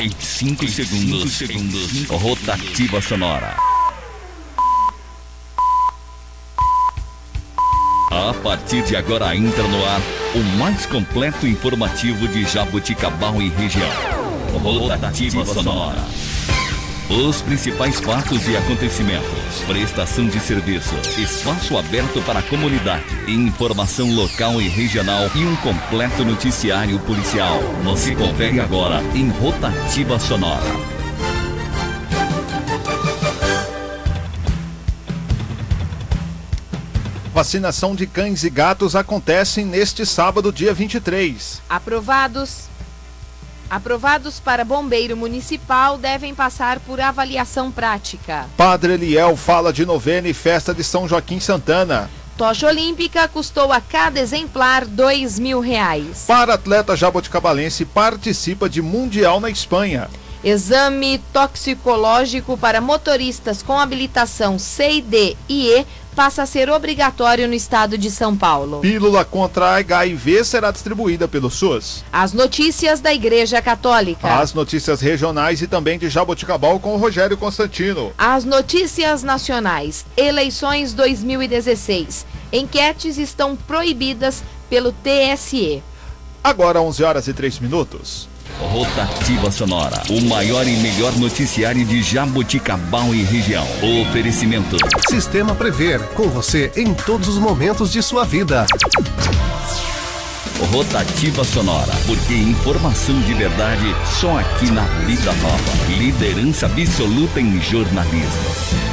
Em 5 segundos, segundos, rotativa sonora. A partir de agora entra no ar o mais completo informativo de Jaboticabal e região. Rotativa sonora. Os principais fatos e acontecimentos, prestação de serviço, espaço aberto para a comunidade, informação local e regional e um completo noticiário policial. Você confere agora em Rotativa Sonora. Vacinação de cães e gatos acontece neste sábado, dia 23. Aprovados Aprovados para bombeiro municipal devem passar por avaliação prática. Padre Eliel fala de novena e festa de São Joaquim Santana. Tocha Olímpica custou a cada exemplar dois mil reais. Para atleta jaboticabalense participa de Mundial na Espanha. Exame toxicológico para motoristas com habilitação C, D e E passa a ser obrigatório no estado de São Paulo. Pílula contra HIV será distribuída pelo SUS. As notícias da Igreja Católica. As notícias regionais e também de Jaboticabal com o Rogério Constantino. As notícias nacionais. Eleições 2016. Enquetes estão proibidas pelo TSE. Agora 11 horas e 3 minutos. Rotativa Sonora, o maior e melhor noticiário de Jaboticabal e região. Oferecimento. Sistema Prever, com você em todos os momentos de sua vida. Rotativa Sonora, porque informação de verdade só aqui na Vida Nova. Liderança absoluta em jornalismo.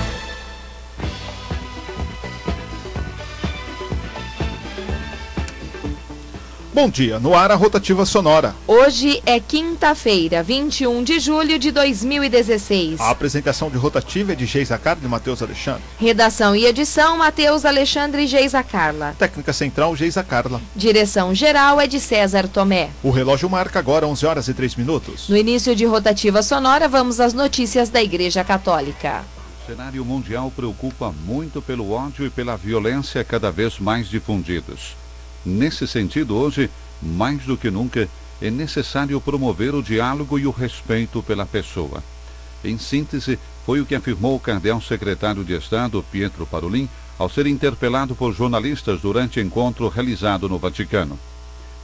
Bom dia, no ar a rotativa sonora. Hoje é quinta-feira, 21 de julho de 2016. A apresentação de rotativa é de Geisa Carla e Matheus Alexandre. Redação e edição, Matheus Alexandre e Geisa Carla. Técnica central, Geisa Carla. Direção geral é de César Tomé. O relógio marca agora 11 horas e 3 minutos. No início de rotativa sonora, vamos às notícias da Igreja Católica. O cenário mundial preocupa muito pelo ódio e pela violência cada vez mais difundidos. Nesse sentido, hoje, mais do que nunca, é necessário promover o diálogo e o respeito pela pessoa. Em síntese, foi o que afirmou o cardeal secretário de Estado, Pietro Parolin, ao ser interpelado por jornalistas durante encontro realizado no Vaticano.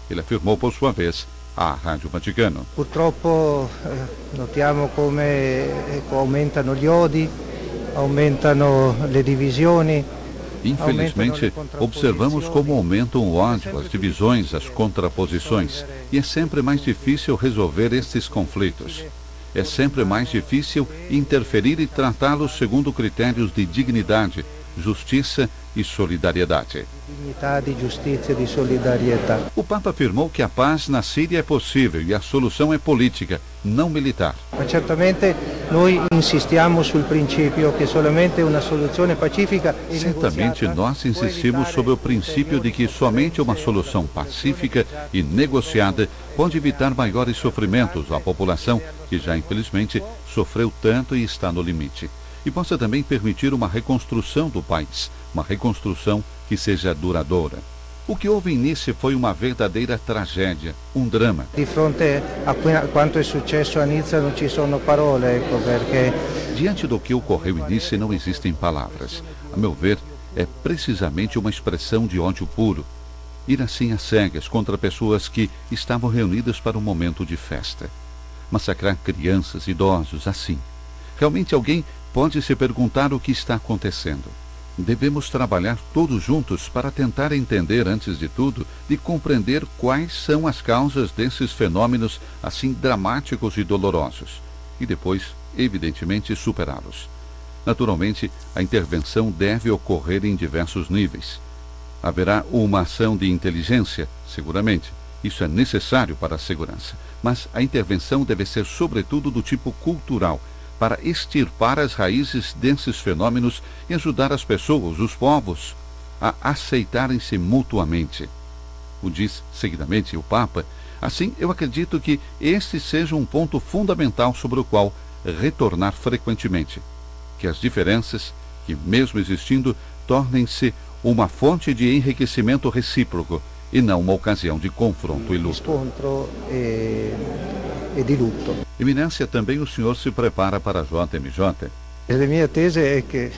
Ele afirmou, por sua vez, à Rádio Vaticano. Purtroppo eh, notiamo come ecco, aumentano gli odi, aumentano le divisioni. Infelizmente, observamos como aumentam o ódio, as divisões, as contraposições, e é sempre mais difícil resolver estes conflitos. É sempre mais difícil interferir e tratá-los segundo critérios de dignidade, justiça e solidariedade. Dignidade, justiça e solidariedade. O Papa afirmou que a paz na Síria é possível e a solução é política, não militar. Ma certamente noi insistiamo sul principio che solamente una soluzione pacifica e Certamente nós insistimos sobre o princípio de que somente uma solução pacífica e negociada pode evitar maiores sofrimentos à população que já infelizmente sofreu tanto e está no limite. E possa também permitir uma reconstrução do país, uma reconstrução que seja duradoura. O que houve em Nice foi uma verdadeira tragédia, um drama. Di fronte a quanto è successo a Nizza non ci sono parole, ecco, perché Diante do que ocorreu em Nice não existem palavras. A meu ver, é precisamente uma expressão de ódio puro. Ir assim às cegas contra pessoas que estavam reunidas para um momento de festa. Massacrar crianças, idosos, assim. Realmente alguém pode se perguntar o que está acontecendo. Devemos trabalhar todos juntos para tentar entender, antes de tudo, de compreender quais são as causas desses fenômenos assim dramáticos e dolorosos. E depois, evidentemente, superá-los. Naturalmente, a intervenção deve ocorrer em diversos níveis. Haverá uma ação de inteligência, seguramente. Isso é necessário para a segurança. Mas a intervenção deve ser, sobretudo, do tipo cultural, para extirpar as raízes desses fenômenos e ajudar as pessoas, os povos, a aceitarem-se mutuamente. O diz seguidamente o Papa. Assim, eu acredito que este seja um ponto fundamental sobre o qual retornar frequentemente. Que as diferenças, que mesmo existindo, tornem-se uma fonte de enriquecimento recíproco e não uma ocasião de confronto e luto. Eminência, também o senhor se prepara para a JMJ. A minha tese é que,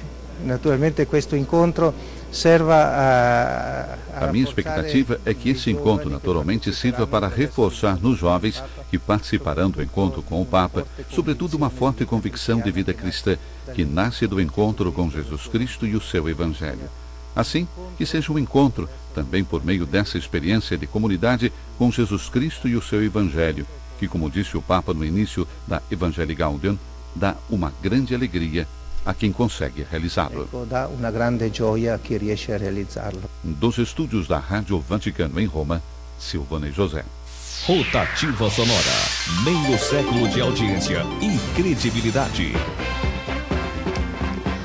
naturalmente, questo incontro serva a... A minha expectativa é que esse encontro naturalmente sirva para reforçar nos jovens que participarão do encontro com o Papa, sobretudo uma forte convicção de vida cristã que nasce do encontro com Jesus Cristo e o seu Evangelho. Assim, que seja um encontro, também por meio dessa experiência de comunidade com Jesus Cristo e o seu Evangelho, que, como disse o Papa no início da Evangelii Gaudium, dá uma grande alegria a quem consegue realizá-lo. Dá uma grande joia a quem riesce a realizá-lo. Dos estúdios da Rádio Vaticano em Roma, Silvana e José. Rotativa Sonora. Meio século de audiência e credibilidade.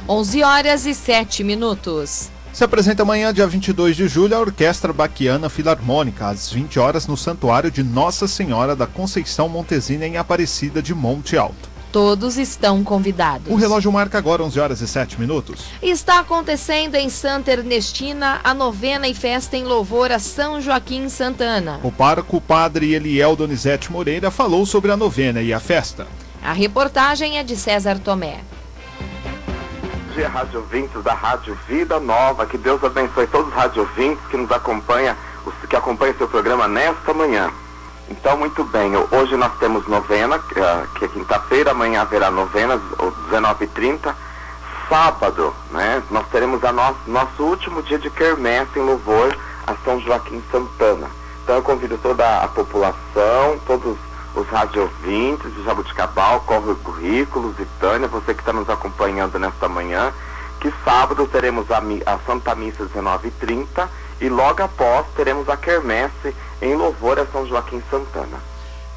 11 horas e 7 minutos. Se apresenta amanhã, dia 22 de julho, a Orquestra Baquiana Filarmônica, às 20 horas, no Santuário de Nossa Senhora da Conceição Montesina, em Aparecida de Monte Alto. Todos estão convidados. O relógio marca agora 11 horas e 7 minutos. Está acontecendo em Santa Ernestina a novena e festa em louvor a São Joaquim Santana. O parco Padre Eliel Donizete Moreira falou sobre a novena e a festa. A reportagem é de César Tomé dia, rádio ouvintes da Rádio Vida Nova. Que Deus abençoe todos os rádio ouvintes que nos acompanham, os que acompanham seu programa nesta manhã. Então, muito bem, hoje nós temos novena, que é, é quinta-feira, amanhã haverá novena, 19h30. Sábado, né, nós teremos a nosso, nosso último dia de quermesse em louvor a São Joaquim Santana. Então eu convido toda a população, todos os radiovintes de Jabuticabal, Corre Currículos e Tânia, você que está nos acompanhando nesta manhã, que sábado teremos a, a Santa Missa 19h30 e logo após teremos a Quermesse em louvor a São Joaquim Santana.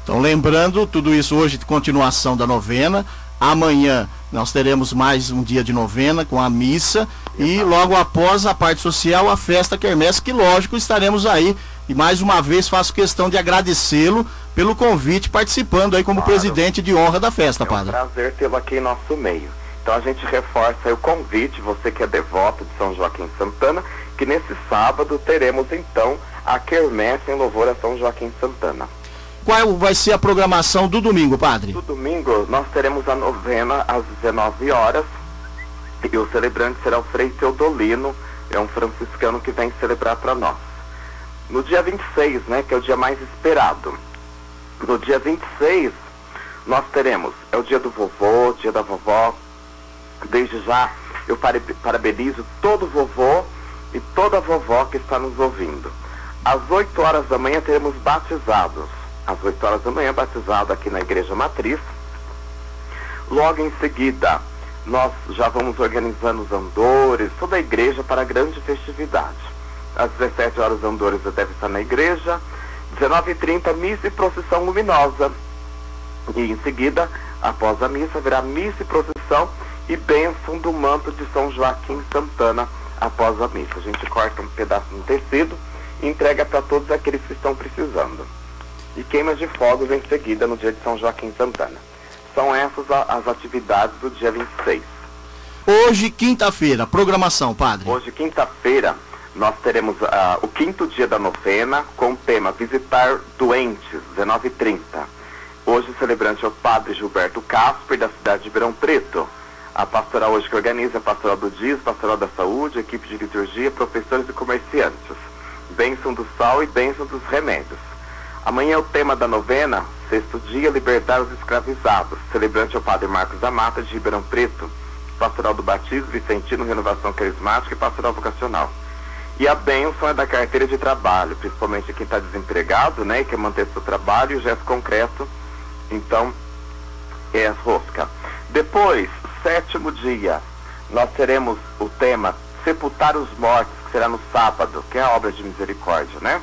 Então lembrando, tudo isso hoje de continuação da novena, amanhã nós teremos mais um dia de novena com a missa e logo após a parte social, a festa Quermesse, que lógico estaremos aí. E mais uma vez faço questão de agradecê-lo pelo convite, participando aí como claro. presidente de honra da festa, é um padre. prazer tê-lo aqui em nosso meio. Então a gente reforça o convite, você que é devoto de São Joaquim Santana, que nesse sábado teremos então a quermesse em louvor a São Joaquim Santana. Qual vai ser a programação do domingo, padre? Do domingo nós teremos a novena às 19 horas e o celebrante será o Frei Teodolino, é um franciscano que vem celebrar para nós. No dia 26, né, que é o dia mais esperado, no dia 26, nós teremos, é o dia do vovô, dia da vovó. Desde já, eu parabenizo todo vovô e toda vovó que está nos ouvindo. Às 8 horas da manhã teremos batizados. Às 8 horas da manhã, batizado aqui na Igreja Matriz. Logo em seguida, nós já vamos organizando os andores, toda a igreja para a grande festividade. Às 17 horas, andores devem estar na igreja. 19h30, missa e procissão luminosa. E em seguida, após a missa, haverá missa e procissão e bênção do manto de São Joaquim Santana após a missa. A gente corta um pedaço de tecido e entrega para todos aqueles que estão precisando. E queima de fogos em seguida no dia de São Joaquim Santana. São essas as atividades do dia 26. Hoje, quinta-feira, programação, padre. Hoje, quinta-feira, nós teremos uh, o quinto dia da novena com o tema Visitar Doentes, 19h30. Hoje o celebrante é o Padre Gilberto Casper, da cidade de Verão Preto. A pastoral hoje que organiza é a pastoral do Dias, pastoral da saúde, equipe de liturgia, professores e comerciantes. Bênção do sal e bênção dos remédios. Amanhã é o tema da novena, sexto dia, libertar os escravizados. Celebrante é o Padre Marcos da Mata, de Ribeirão Preto. Pastoral do Batismo, Vicentino, Renovação Carismática e Pastoral Vocacional. E a bênção é da carteira de trabalho, principalmente quem está desempregado, né, e quer manter seu trabalho e o gesto concreto, então, é as rosca. Depois, sétimo dia, nós teremos o tema Sepultar os Mortos, que será no sábado, que é a obra de misericórdia, né?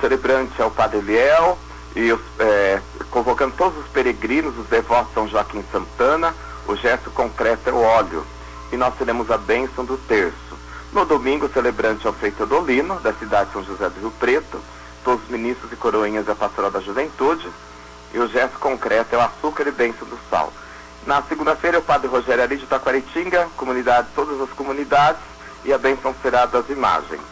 Celebrante é o Padre Eliel, e os, é, convocando todos os peregrinos, os devotos de São Joaquim Santana, o gesto concreto é o óleo. E nós teremos a bênção do terço. No domingo, celebrante é o Frei Teodolino, da cidade de São José do Rio Preto, todos os ministros e coroinhas da Pastoral da Juventude, e o gesto concreto é o açúcar e bênção do sal. Na segunda-feira, o Padre Rogério Ari de Taquaritinga, comunidade, todas as comunidades, e a bênção será das imagens.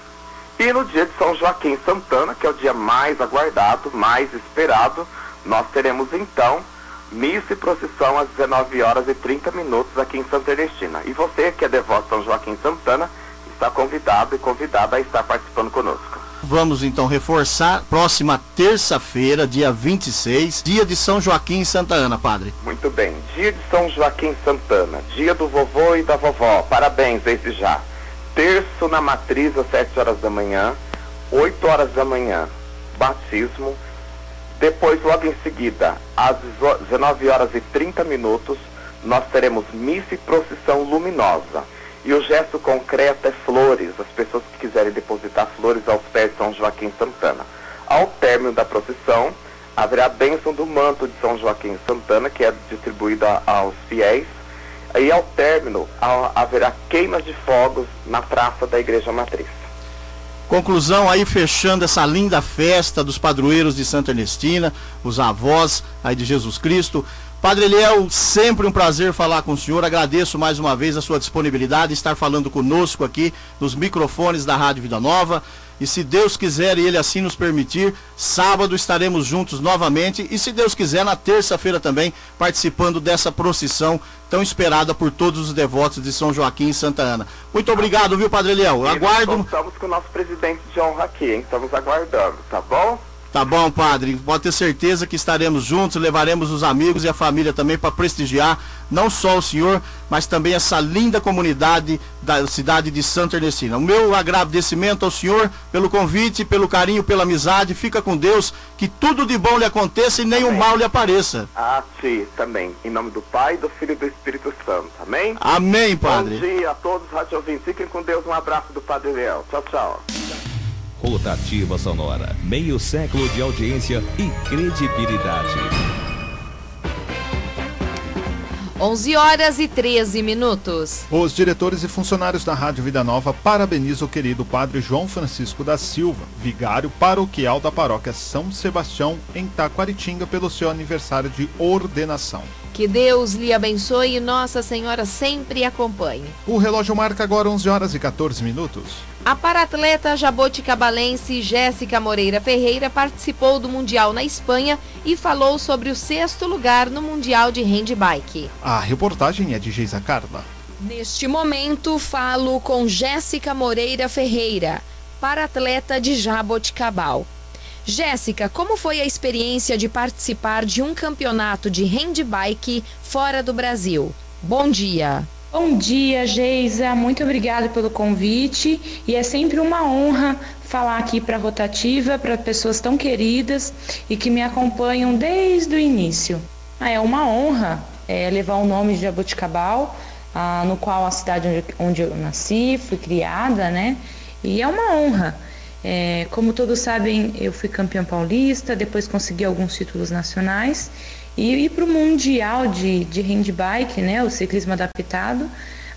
E no dia de São Joaquim Santana, que é o dia mais aguardado, mais esperado, nós teremos então missa e procissão às 19 horas e 30 minutos aqui em Santa Ernestina. E você que é devoto São Joaquim Santana, está convidado e convidada a estar participando conosco. Vamos então reforçar, próxima terça-feira, dia 26, dia de São Joaquim e Santa Ana, padre. Muito bem, dia de São Joaquim Santana, dia do vovô e da vovó, parabéns desde já. Terço na matriz às 7 horas da manhã, 8 horas da manhã, batismo. Depois, logo em seguida, às 19 horas e 30 minutos, nós teremos missa e procissão luminosa. E o gesto concreto é flores, as pessoas que quiserem depositar flores aos pés de São Joaquim Santana. Ao término da procissão, haverá a bênção do manto de São Joaquim Santana, que é distribuída aos fiéis. E ao término, haverá queimas de fogos na praça da Igreja Matriz. Conclusão aí fechando essa linda festa dos padroeiros de Santa Ernestina, os avós aí de Jesus Cristo. Padre Eliel, sempre um prazer falar com o senhor. Agradeço mais uma vez a sua disponibilidade, estar falando conosco aqui nos microfones da Rádio Vida Nova. E se Deus quiser e Ele assim nos permitir, sábado estaremos juntos novamente. E se Deus quiser, na terça-feira também, participando dessa procissão tão esperada por todos os devotos de São Joaquim e Santa Ana. Muito obrigado, viu, Padre Eliel? Aguardo. Estamos com o nosso presidente de honra aqui, hein? Estamos aguardando, tá bom? Tá bom, padre. Pode ter certeza que estaremos juntos, levaremos os amigos e a família também para prestigiar não só o senhor, mas também essa linda comunidade da cidade de Santa Ernestina. O meu agradecimento ao senhor pelo convite, pelo carinho, pela amizade. Fica com Deus, que tudo de bom lhe aconteça e nenhum mal lhe apareça. Ah, sim, também. Em nome do Pai, do Filho e do Espírito Santo. Amém? Amém, padre. Bom dia a todos, Rádio Ouvintes. Fiquem com Deus. Um abraço do Padre Leão. Tchau, tchau. Rotativa Sonora. Meio século de audiência e credibilidade. 11 horas e 13 minutos. Os diretores e funcionários da Rádio Vida Nova parabenizam o querido Padre João Francisco da Silva, vigário paroquial da paróquia São Sebastião, em Taquaritinga, pelo seu aniversário de ordenação. Que Deus lhe abençoe e Nossa Senhora sempre acompanhe. O relógio marca agora 11 horas e 14 minutos. A paratleta jaboticabalense Jéssica Moreira Ferreira participou do Mundial na Espanha e falou sobre o sexto lugar no Mundial de Handbike. A reportagem é de Geisa Carla. Neste momento, falo com Jéssica Moreira Ferreira, paratleta de Jaboticabal. Jéssica, como foi a experiência de participar de um campeonato de handbike fora do Brasil? Bom dia. Bom dia, Geisa. Muito obrigada pelo convite e é sempre uma honra falar aqui para a Rotativa, para pessoas tão queridas e que me acompanham desde o início. Ah, é uma honra é, levar o nome de Jaboticabal, ah, no qual a cidade onde, onde eu nasci, fui criada, né? E é uma honra. É, como todos sabem, eu fui campeã paulista, depois consegui alguns títulos nacionais. E ir para o Mundial de, de handbike, né, o ciclismo adaptado,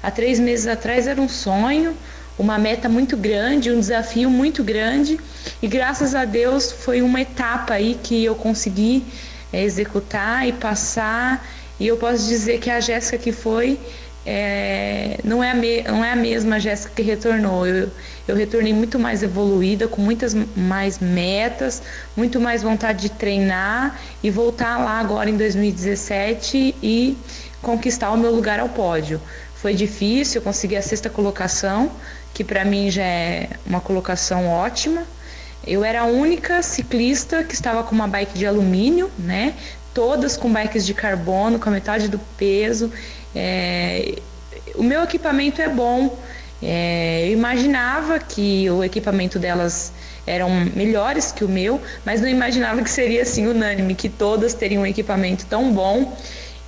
há três meses atrás era um sonho, uma meta muito grande, um desafio muito grande. E graças a Deus foi uma etapa aí que eu consegui é, executar e passar. E eu posso dizer que a Jéssica que foi é, não, é a me, não é a mesma Jéssica que retornou. Eu, eu retornei muito mais evoluída, com muitas mais metas, muito mais vontade de treinar e voltar lá agora em 2017 e conquistar o meu lugar ao pódio. Foi difícil, eu consegui a sexta colocação, que para mim já é uma colocação ótima. Eu era a única ciclista que estava com uma bike de alumínio, né? Todas com bikes de carbono, com a metade do peso. É, o meu equipamento é bom. É, eu imaginava que o equipamento delas eram melhores que o meu, mas não imaginava que seria assim unânime, que todas teriam um equipamento tão bom.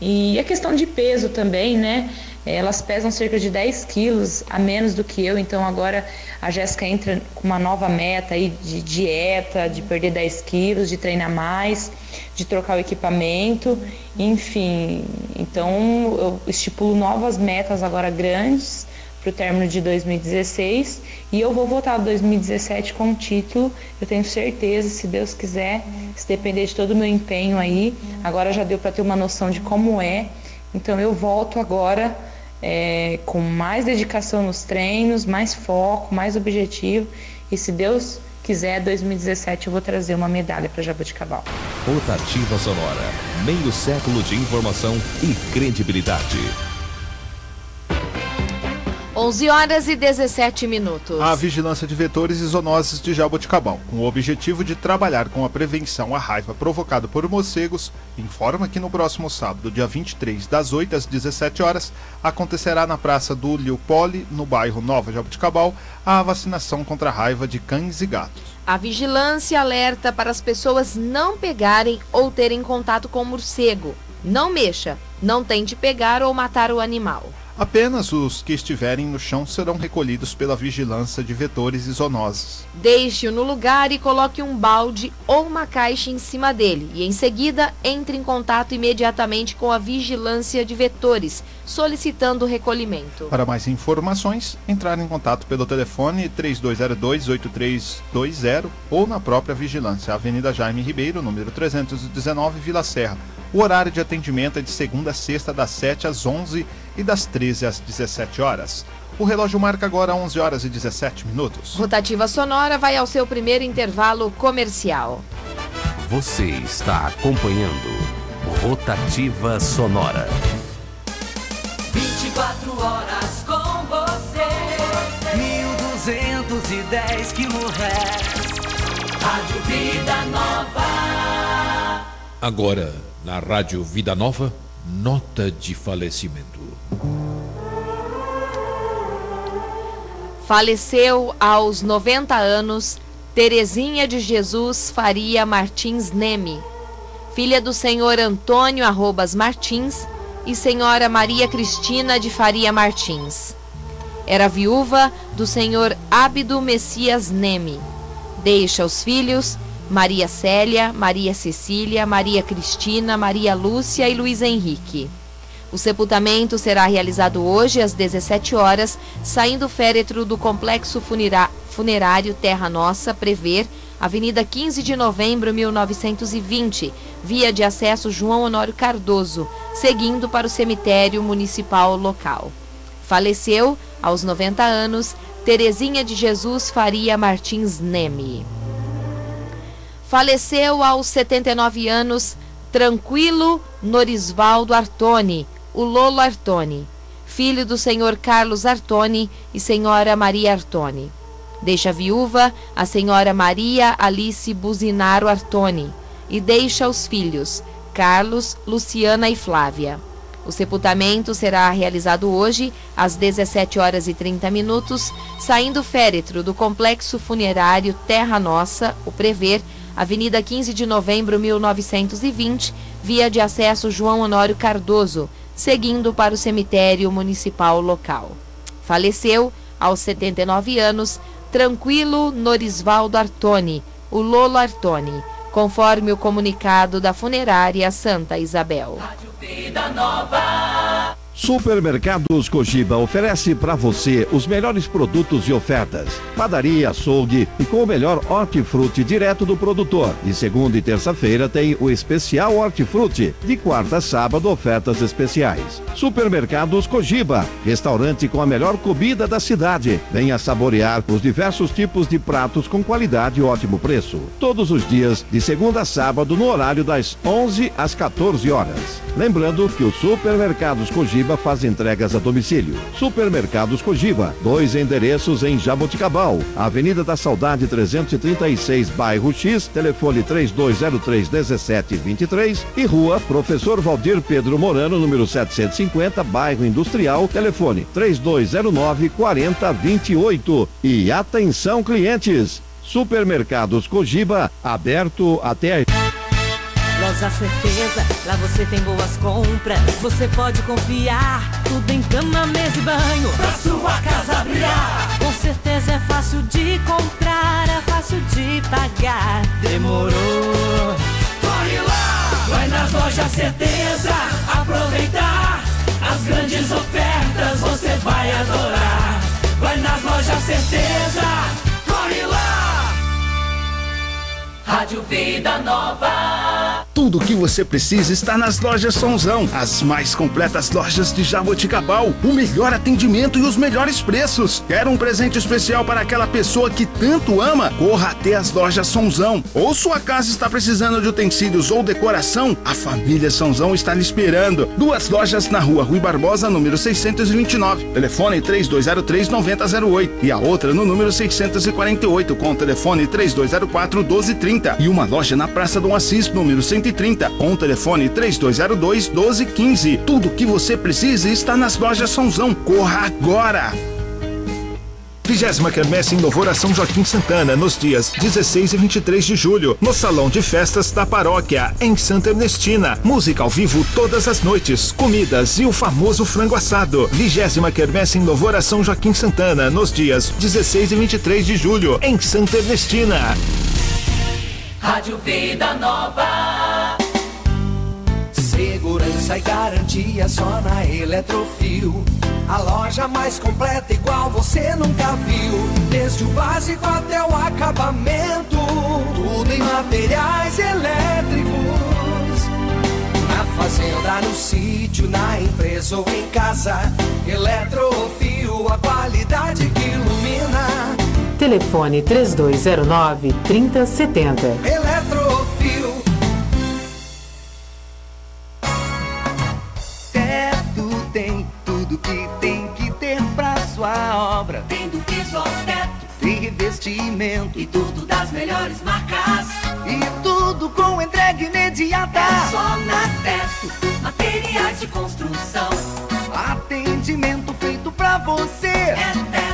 E a questão de peso também, né? Elas pesam cerca de 10 quilos a menos do que eu, então agora a Jéssica entra com uma nova meta aí de dieta, de perder 10 quilos, de treinar mais, de trocar o equipamento, enfim. Então eu estipulo novas metas agora grandes para o término de 2016 e eu vou voltar 2017 com o título. Eu tenho certeza, se Deus quiser, se depender de todo o meu empenho aí, agora já deu para ter uma noção de como é. Então eu volto agora é, com mais dedicação nos treinos, mais foco, mais objetivo. E se Deus quiser, 2017 eu vou trazer uma medalha para Jaboticabal. Rotativa Sonora, meio século de informação e credibilidade. 11 horas e 17 minutos. A vigilância de vetores e zoonoses de Jaboticabal, com o objetivo de trabalhar com a prevenção à raiva provocada por morcegos, informa que no próximo sábado, dia 23, das 8 às 17 horas, acontecerá na Praça do Leopole, no bairro Nova Jaboticabal, a vacinação contra a raiva de cães e gatos. A vigilância alerta para as pessoas não pegarem ou terem contato com o morcego. Não mexa, não tente pegar ou matar o animal. Apenas os que estiverem no chão serão recolhidos pela vigilância de vetores e zoonoses. Deixe-o no lugar e coloque um balde ou uma caixa em cima dele. E em seguida, entre em contato imediatamente com a vigilância de vetores, solicitando o recolhimento. Para mais informações, entrar em contato pelo telefone 3202-8320 ou na própria vigilância, Avenida Jaime Ribeiro, número 319, Vila Serra. O horário de atendimento é de segunda a sexta, das 7 às 11 e das 13 às 17 horas. O relógio marca agora 11 horas e 17 minutos. Rotativa Sonora vai ao seu primeiro intervalo comercial. Você está acompanhando Rotativa Sonora. 24 horas com você. 1210 kHz. Rádio Vida Nova. Agora, na Rádio Vida Nova, nota de falecimento. Faleceu aos 90 anos Terezinha de Jesus Faria Martins Neme, filha do senhor Antônio Arrobas Martins e senhora Maria Cristina de Faria Martins. Era viúva do senhor Ábido Messias Neme. Deixa os filhos Maria Célia, Maria Cecília, Maria Cristina, Maria Lúcia e Luiz Henrique. O sepultamento será realizado hoje às 17 horas, saindo o féretro do Complexo Funerário Terra Nossa, Prever, Avenida 15 de Novembro, 1920, via de acesso João Honório Cardoso, seguindo para o cemitério municipal local. Faleceu, aos 90 anos, Terezinha de Jesus Faria Martins Neme. Faleceu aos 79 anos Tranquilo Norisvaldo Artoni, o Lolo Artoni, filho do senhor Carlos Artoni e senhora Maria Artoni. Deixa viúva a senhora Maria Alice Buzinaro Artoni e deixa os filhos Carlos, Luciana e Flávia. O sepultamento será realizado hoje às 17 horas e 30 minutos, saindo féretro do complexo funerário Terra Nossa, o Prever, Avenida 15 de Novembro 1920, via de acesso João Honório Cardoso, seguindo para o cemitério municipal local. Faleceu aos 79 anos Tranquilo Norisvaldo Artoni, o Lolo Artoni, conforme o comunicado da funerária Santa Isabel. Supermercados Cogiba oferece para você os melhores produtos e ofertas. Padaria, açougue e com o melhor hortifruti direto do produtor. De segunda e terça-feira tem o especial hortifruti. De quarta a sábado, ofertas especiais. Supermercados Cogiba, restaurante com a melhor comida da cidade. Venha saborear os diversos tipos de pratos com qualidade e ótimo preço. Todos os dias, de segunda a sábado, no horário das 11 às 14 horas. Lembrando que o Supermercados Cogiba faz entregas a domicílio. Supermercados Cogiba, dois endereços em Jaboticabal, Avenida da Saudade 336, bairro X, telefone 3203 1723 e Rua Professor Valdir Pedro Morano, número 750, bairro Industrial, telefone 3209 4028. E atenção clientes, Supermercados Cogiba, aberto até Loja Certeza, lá você tem boas compras. Você pode confiar, tudo em cama, mesa e banho. Pra sua casa brilhar. Com certeza é fácil de comprar, é fácil de pagar. Demorou. Corre lá! Vai nas lojas Certeza, aproveitar. As grandes ofertas você vai adorar. Vai nas lojas Certeza, corre lá! Rádio Vida Nova. Tudo o que você precisa está nas lojas Sonzão, as mais completas lojas de Jaboticabal, o melhor atendimento e os melhores preços. Quer um presente especial para aquela pessoa que tanto ama? Corra até as lojas Sonzão. Ou sua casa está precisando de utensílios ou decoração? A família Sonzão está lhe esperando. Duas lojas na rua Rui Barbosa, número 629. Telefone 3203 9008 e a outra no número 648 com telefone 3204 1230 e uma loja na Praça Dom Assis, número 130 com o telefone 3202 1215. Tudo que você precisa está nas lojas Sãozão. Corra agora! Vigésima Quermesse em Louvor a São Joaquim Santana, nos dias 16 e 23 de julho, no Salão de Festas da Paróquia, em Santa Ernestina. Música ao vivo todas as noites, comidas e o famoso frango assado. Vigésima Quermesse em Louvor a São Joaquim Santana, nos dias 16 e 23 de julho, em Santa Ernestina. Rádio Vida Nova. Segurança e garantia só na Eletrofil. A loja mais completa igual você nunca viu. Desde o básico até o acabamento. Tudo em materiais elétricos. Na fazenda, no sítio, na empresa ou em casa. Eletrofil, a qualidade que ilumina. Telefone 3209 3070. Eletrofil. Teto tem tudo que tem que ter pra sua obra. Tem do piso ao teto. Tem revestimento. E tudo das melhores marcas. E tudo com entrega imediata. É só na Teto. Materiais de construção. Atendimento feito pra você. É Teto.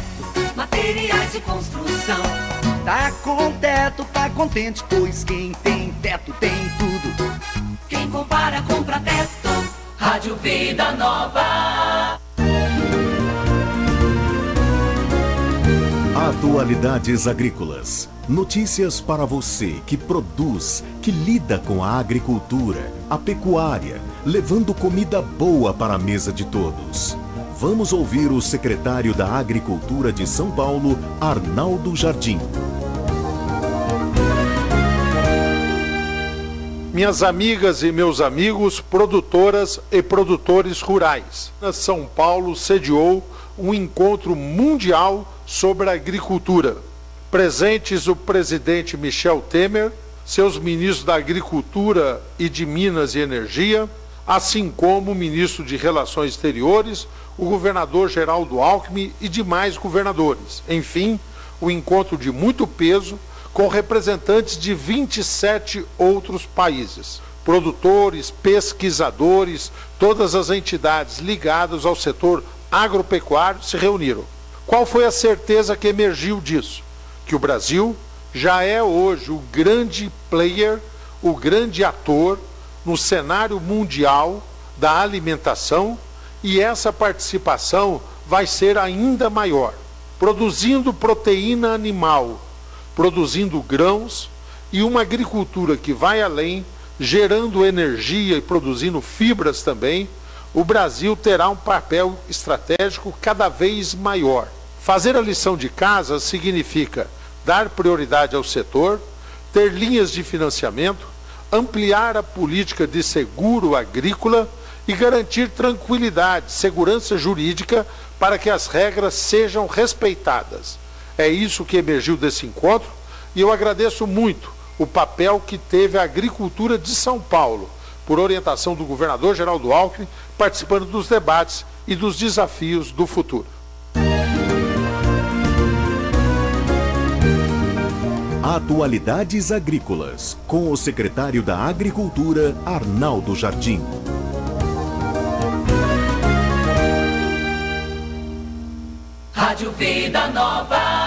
Materiais de construção. Tá com teto, tá contente, pois quem tem teto tem tudo. Quem compara, compra teto. Rádio Vida Nova. Atualidades Agrícolas. Notícias para você que produz, que lida com a agricultura, a pecuária, levando comida boa para a mesa de todos. Vamos ouvir o secretário da Agricultura de São Paulo, Arnaldo Jardim. Minhas amigas e meus amigos, produtoras e produtores rurais. São Paulo sediou um encontro mundial sobre a agricultura. Presentes o presidente Michel Temer, seus ministros da Agricultura e de Minas e Energia, assim como o ministro de Relações Exteriores, o governador Geraldo Alckmin e demais governadores. Enfim, o um encontro de muito peso com representantes de 27 outros países. Produtores, pesquisadores, todas as entidades ligadas ao setor agropecuário se reuniram. Qual foi a certeza que emergiu disso? Que o Brasil já é hoje o grande player, o grande ator no cenário mundial da alimentação e essa participação vai ser ainda maior, produzindo proteína animal, produzindo grãos e uma agricultura que vai além, gerando energia e produzindo fibras também. O Brasil terá um papel estratégico cada vez maior. Fazer a lição de casa significa dar prioridade ao setor, ter linhas de financiamento, ampliar a política de seguro agrícola e garantir tranquilidade, segurança jurídica para que as regras sejam respeitadas. É isso que emergiu desse encontro e eu agradeço muito o papel que teve a agricultura de São Paulo, por orientação do governador Geraldo Alckmin, participando dos debates e dos desafios do futuro. Atualidades Agrícolas, com o secretário da Agricultura, Arnaldo Jardim. Rádio Vida Nova.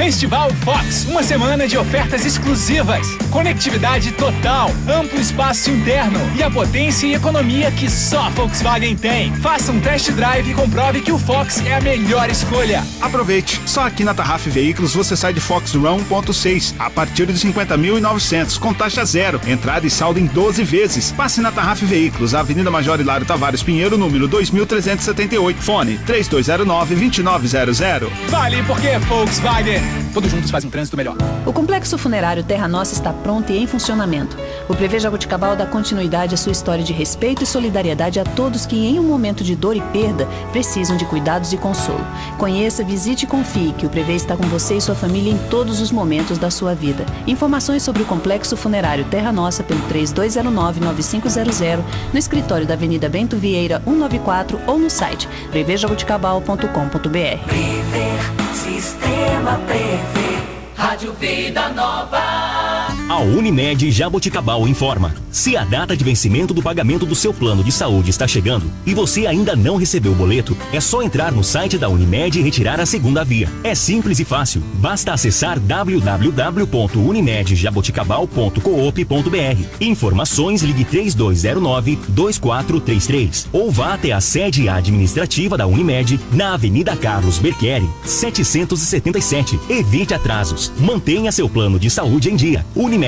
Festival Fox, uma semana de ofertas exclusivas, conectividade total, amplo espaço interno e a potência e economia que só a Volkswagen tem. Faça um test drive e comprove que o Fox é a melhor escolha. Aproveite, só aqui na Tarraf Veículos você sai de Fox Run 1.6 a partir de 50.900 com taxa zero, entrada e saldo em 12 vezes. Passe na Tarraf Veículos, Avenida Major Hilário Tavares Pinheiro, número 2378, fone 3209 2900. Vale porque é Volkswagen. Todos juntos fazem um trânsito melhor. O Complexo Funerário Terra Nossa está pronto e em funcionamento. O Prevê Jabuticabal dá continuidade à sua história de respeito e solidariedade a todos que, em um momento de dor e perda, precisam de cuidados e consolo. Conheça, visite e confie que o Prevê está com você e sua família em todos os momentos da sua vida. Informações sobre o Complexo Funerário Terra Nossa pelo 3209-9500, no escritório da Avenida Bento Vieira, 194 ou no site prevejabuticabal.com.br. Sistema PV. Rádio Vida Nova. A Unimed Jaboticabal informa. Se a data de vencimento do pagamento do seu plano de saúde está chegando e você ainda não recebeu o boleto, é só entrar no site da Unimed e retirar a segunda via. É simples e fácil. Basta acessar www.unimedjaboticabal.coop.br. Informações ligue 3209-2433 ou vá até a sede administrativa da Unimed na Avenida Carlos Berqueri, 777. Evite atrasos. Mantenha seu plano de saúde em dia. Unimed,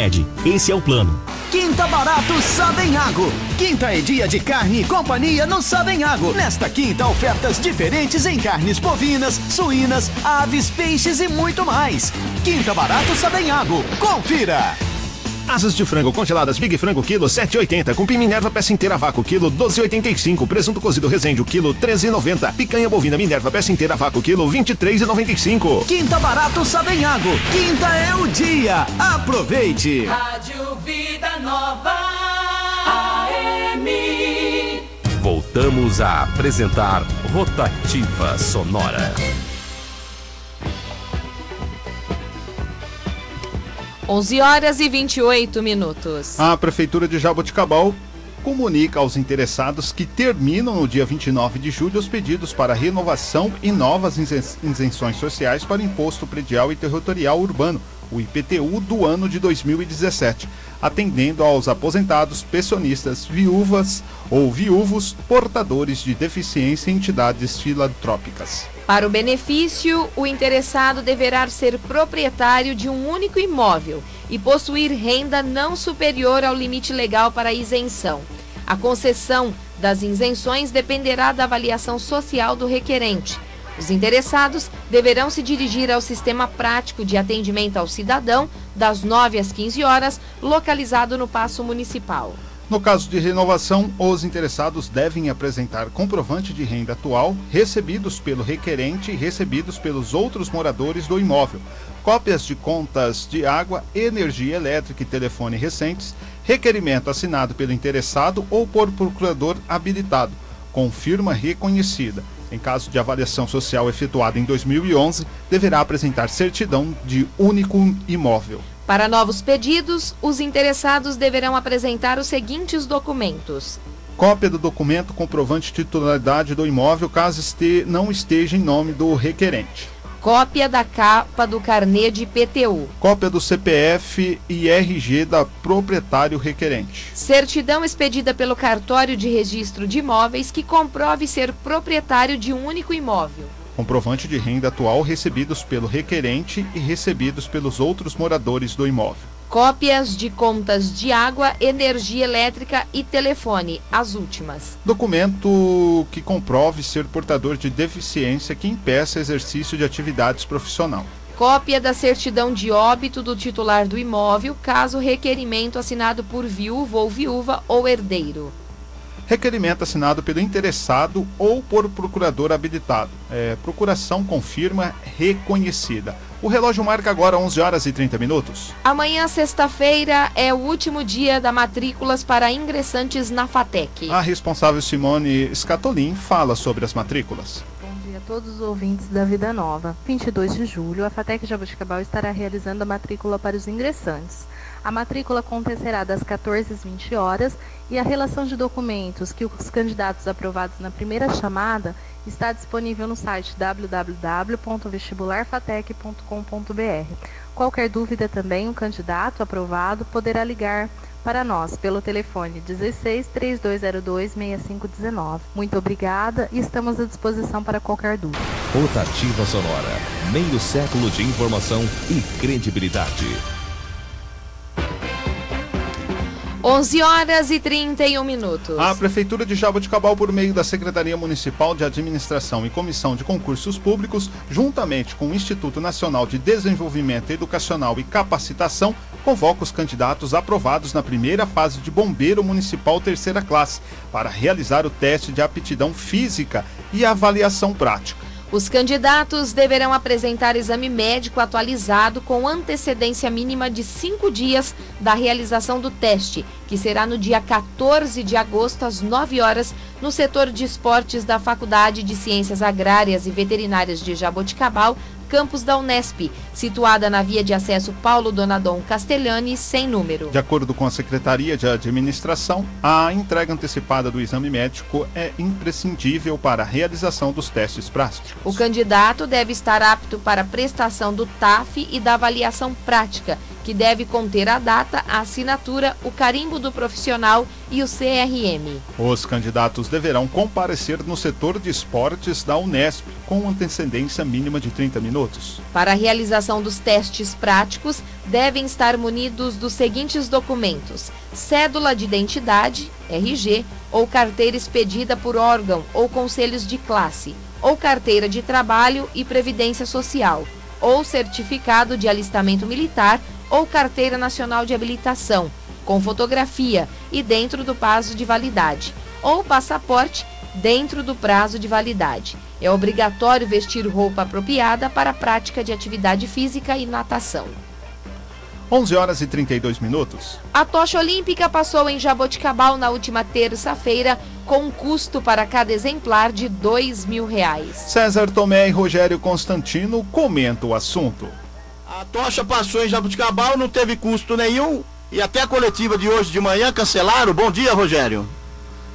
esse é o plano. Quinta Barato Sabenhago. Quinta é dia de carne e companhia no Sabenhago. Nesta quinta, ofertas diferentes em carnes bovinas, suínas, aves, peixes e muito mais. Quinta Barato Sabenhago. Confira! Asas de frango congeladas Big Frango quilo 7,80. Cupim Minerva peça inteira vácuo quilo 12,85. Presunto cozido Resende quilo 13,90. Picanha bovina Minerva peça inteira vácuo quilo 23,95. Quinta Barato Sabenhago. Quinta é o dia. Aproveite! Rádio Vida Nova. AM. Voltamos a apresentar Rotativa Sonora. 11 horas e 28 minutos. A Prefeitura de Jaboticabal comunica aos interessados que terminam no dia 29 de julho os pedidos para renovação e novas isen- isenções sociais para o Imposto Predial e Territorial Urbano, o IPTU, do ano de 2017, atendendo aos aposentados, pensionistas, viúvas ou viúvos, portadores de deficiência e entidades filantrópicas. Para o benefício, o interessado deverá ser proprietário de um único imóvel e possuir renda não superior ao limite legal para isenção. A concessão das isenções dependerá da avaliação social do requerente. Os interessados deverão se dirigir ao sistema prático de atendimento ao cidadão das 9 às 15 horas, localizado no Paço Municipal. No caso de renovação, os interessados devem apresentar comprovante de renda atual recebidos pelo requerente e recebidos pelos outros moradores do imóvel, cópias de contas de água, energia elétrica e telefone recentes, requerimento assinado pelo interessado ou por procurador habilitado, com firma reconhecida. Em caso de avaliação social efetuada em 2011, deverá apresentar certidão de único imóvel. Para novos pedidos, os interessados deverão apresentar os seguintes documentos: Cópia do documento comprovante de titularidade do imóvel, caso este não esteja em nome do requerente. cópia da capa do carnê de IPTU, Cópia do CPF e RG da proprietário requerente. certidão expedida pelo cartório de registro de imóveis que comprove ser proprietário de um único imóvel. Comprovante de renda atual recebidos pelo requerente e recebidos pelos outros moradores do imóvel. Cópias de contas de água, energia elétrica e telefone, as últimas. Documento que comprove ser portador de deficiência que impeça exercício de atividades profissional. Cópia da certidão de óbito do titular do imóvel, caso requerimento assinado por viúvo ou viúva ou herdeiro. Requerimento assinado pelo interessado ou por procurador habilitado. É, procuração confirma reconhecida. O relógio marca agora 11 horas e 30 minutos. Amanhã, sexta-feira, é o último dia da matrículas para ingressantes na FATEC. A responsável Simone Scatolin fala sobre as matrículas. Bom dia a todos os ouvintes da Vida Nova. 22 de julho, a FATEC Jabuticabal estará realizando a matrícula para os ingressantes. A matrícula acontecerá das 14 às 20 horas e a relação de documentos que os candidatos aprovados na primeira chamada está disponível no site www.vestibularfatec.com.br. Qualquer dúvida também, o candidato aprovado poderá ligar para nós pelo telefone 16 3202 6519. Muito obrigada e estamos à disposição para qualquer dúvida. Rotativa Sonora. Meio século de informação e credibilidade. 11 horas e 31 minutos. A Prefeitura de Jaboticabal, por meio da Secretaria Municipal de Administração e Comissão de Concursos Públicos, juntamente com o Instituto Nacional de Desenvolvimento Educacional e Capacitação, convoca os candidatos aprovados na primeira fase de Bombeiro Municipal Terceira Classe para realizar o teste de aptidão física e avaliação prática. Os candidatos deverão apresentar exame médico atualizado com antecedência mínima de cinco dias da realização do teste, que será no dia 14 de agosto, às 9 horas, no setor de esportes da Faculdade de Ciências Agrárias e Veterinárias de Jaboticabal, campus da Unesp, situada na via de acesso Paulo Donadon Castellani, sem número. De acordo com a Secretaria de Administração, a entrega antecipada do exame médico é imprescindível para a realização dos testes práticos. O candidato deve estar apto para a prestação do TAF e da avaliação prática, que deve conter a data, a assinatura, o carimbo do profissional e o CRM. Os candidatos deverão comparecer no setor de esportes da Unesp com antecedência mínima de 30 minutos. Para a realização dos testes práticos, devem estar munidos dos seguintes documentos: cédula de identidade, RG, ou carteira expedida por órgão ou conselhos de classe, ou carteira de trabalho e previdência social, ou certificado de alistamento militar ou carteira nacional de habilitação, com fotografia e dentro do prazo de validade, ou passaporte dentro do prazo de validade. É obrigatório vestir roupa apropriada para a prática de atividade física e natação. 11 horas e 32 minutos. A tocha olímpica passou em Jaboticabal na última terça-feira com um custo para cada exemplar de dois mil reais. César Tomé e Rogério Constantino comentam o assunto. A tocha passou em Jabuticabal, não teve custo nenhum. E até a coletiva de hoje de manhã cancelaram. Bom dia, Rogério.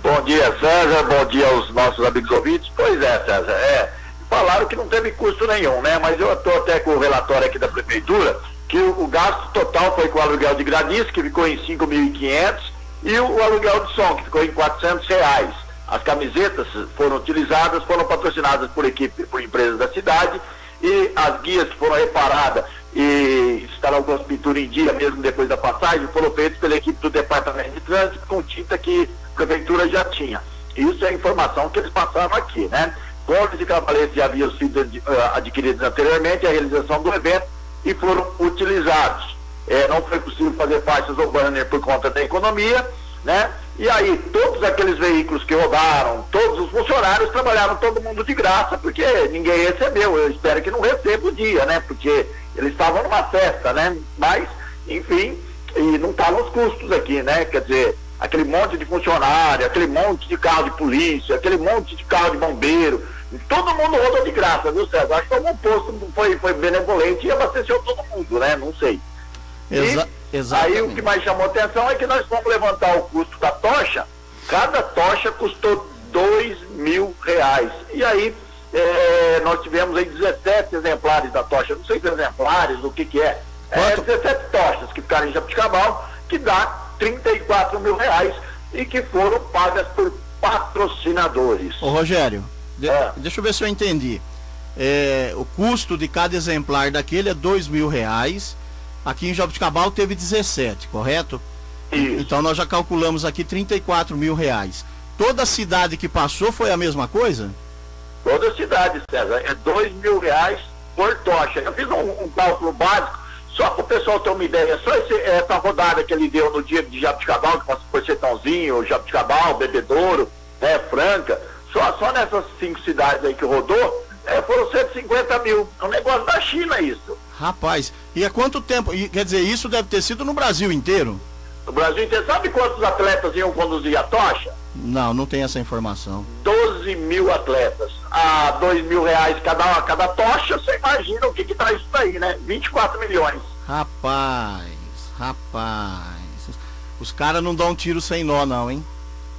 Bom dia, César. Bom dia aos nossos amigos ouvintes. Pois é, César. É, falaram que não teve custo nenhum, né? Mas eu estou até com o relatório aqui da prefeitura que o, o gasto total foi com o aluguel de gradis, que ficou em 5.500, e o, o, aluguel de som, que ficou em 400 reais. As camisetas foram utilizadas, foram patrocinadas por equipe, por empresas da cidade, e as guias que foram reparadas e estarão com as pinturas em dia mesmo depois da passagem, foram feitos pela equipe do Departamento de Trânsito com tinta que a Prefeitura já tinha. Isso é a informação que eles passaram aqui, né? Cores e cavaletes já haviam sido uh, adquiridos anteriormente, a realização do evento e foram utilizados. É, não foi possível fazer faixas ou banner por conta da economia, né? E aí, todos aqueles veículos que rodaram, todos os funcionários trabalharam todo mundo de graça, porque ninguém recebeu. Eu espero que não receba o dia, né? Porque eles estavam numa festa, né? Mas, enfim, e não tá nos custos aqui, né? Quer dizer, aquele monte de funcionário, aquele monte de carro de polícia, aquele monte de carro de bombeiro, todo mundo roda de graça, viu, César? Acho que algum posto foi, foi benevolente e abasteceu todo mundo, né? Não sei. Exa e aí o que mais chamou atenção é que nós vamos levantar o custo da tocha, cada tocha custou dois mil reais. E aí é, nós tivemos aí 17 exemplares da tocha, não sei se exemplares, o que que é. É 17 tochas que ficaram em Jabuticabal, que dá 34 mil reais e que foram pagas por patrocinadores. Ô Rogério, de, é. deixa eu ver se eu entendi. É, o custo de cada exemplar daquele é dois mil reais. Aqui em Jabuticabal teve 17, correto? Isso. Então nós já calculamos aqui 34 mil reais. Toda cidade que passou foi a mesma coisa? Toda cidade, César. É dois mil reais por tocha. Eu fiz um, um cálculo básico, só para o pessoal ter uma ideia. Só esse, essa rodada que ele deu no dia de Jabuticabal, que passou por Sertãozinho, Jabuticabal, Bebedouro, né, Franca, só, só nessas cinco cidades aí que rodou, é, foram 150 mil. É um negócio da China isso. Rapaz, e há quanto tempo? E, quer dizer, isso deve ter sido no Brasil inteiro? No Brasil inteiro. Sabe quantos atletas iam conduzir a tocha? Não, não tem essa informação. 12 mil atletas. A 2 mil reais cada, cada tocha, você imagina o que, que tá isso daí, né? 24 milhões. Rapaz, rapaz. Os caras não dão tiro sem nó, não, hein?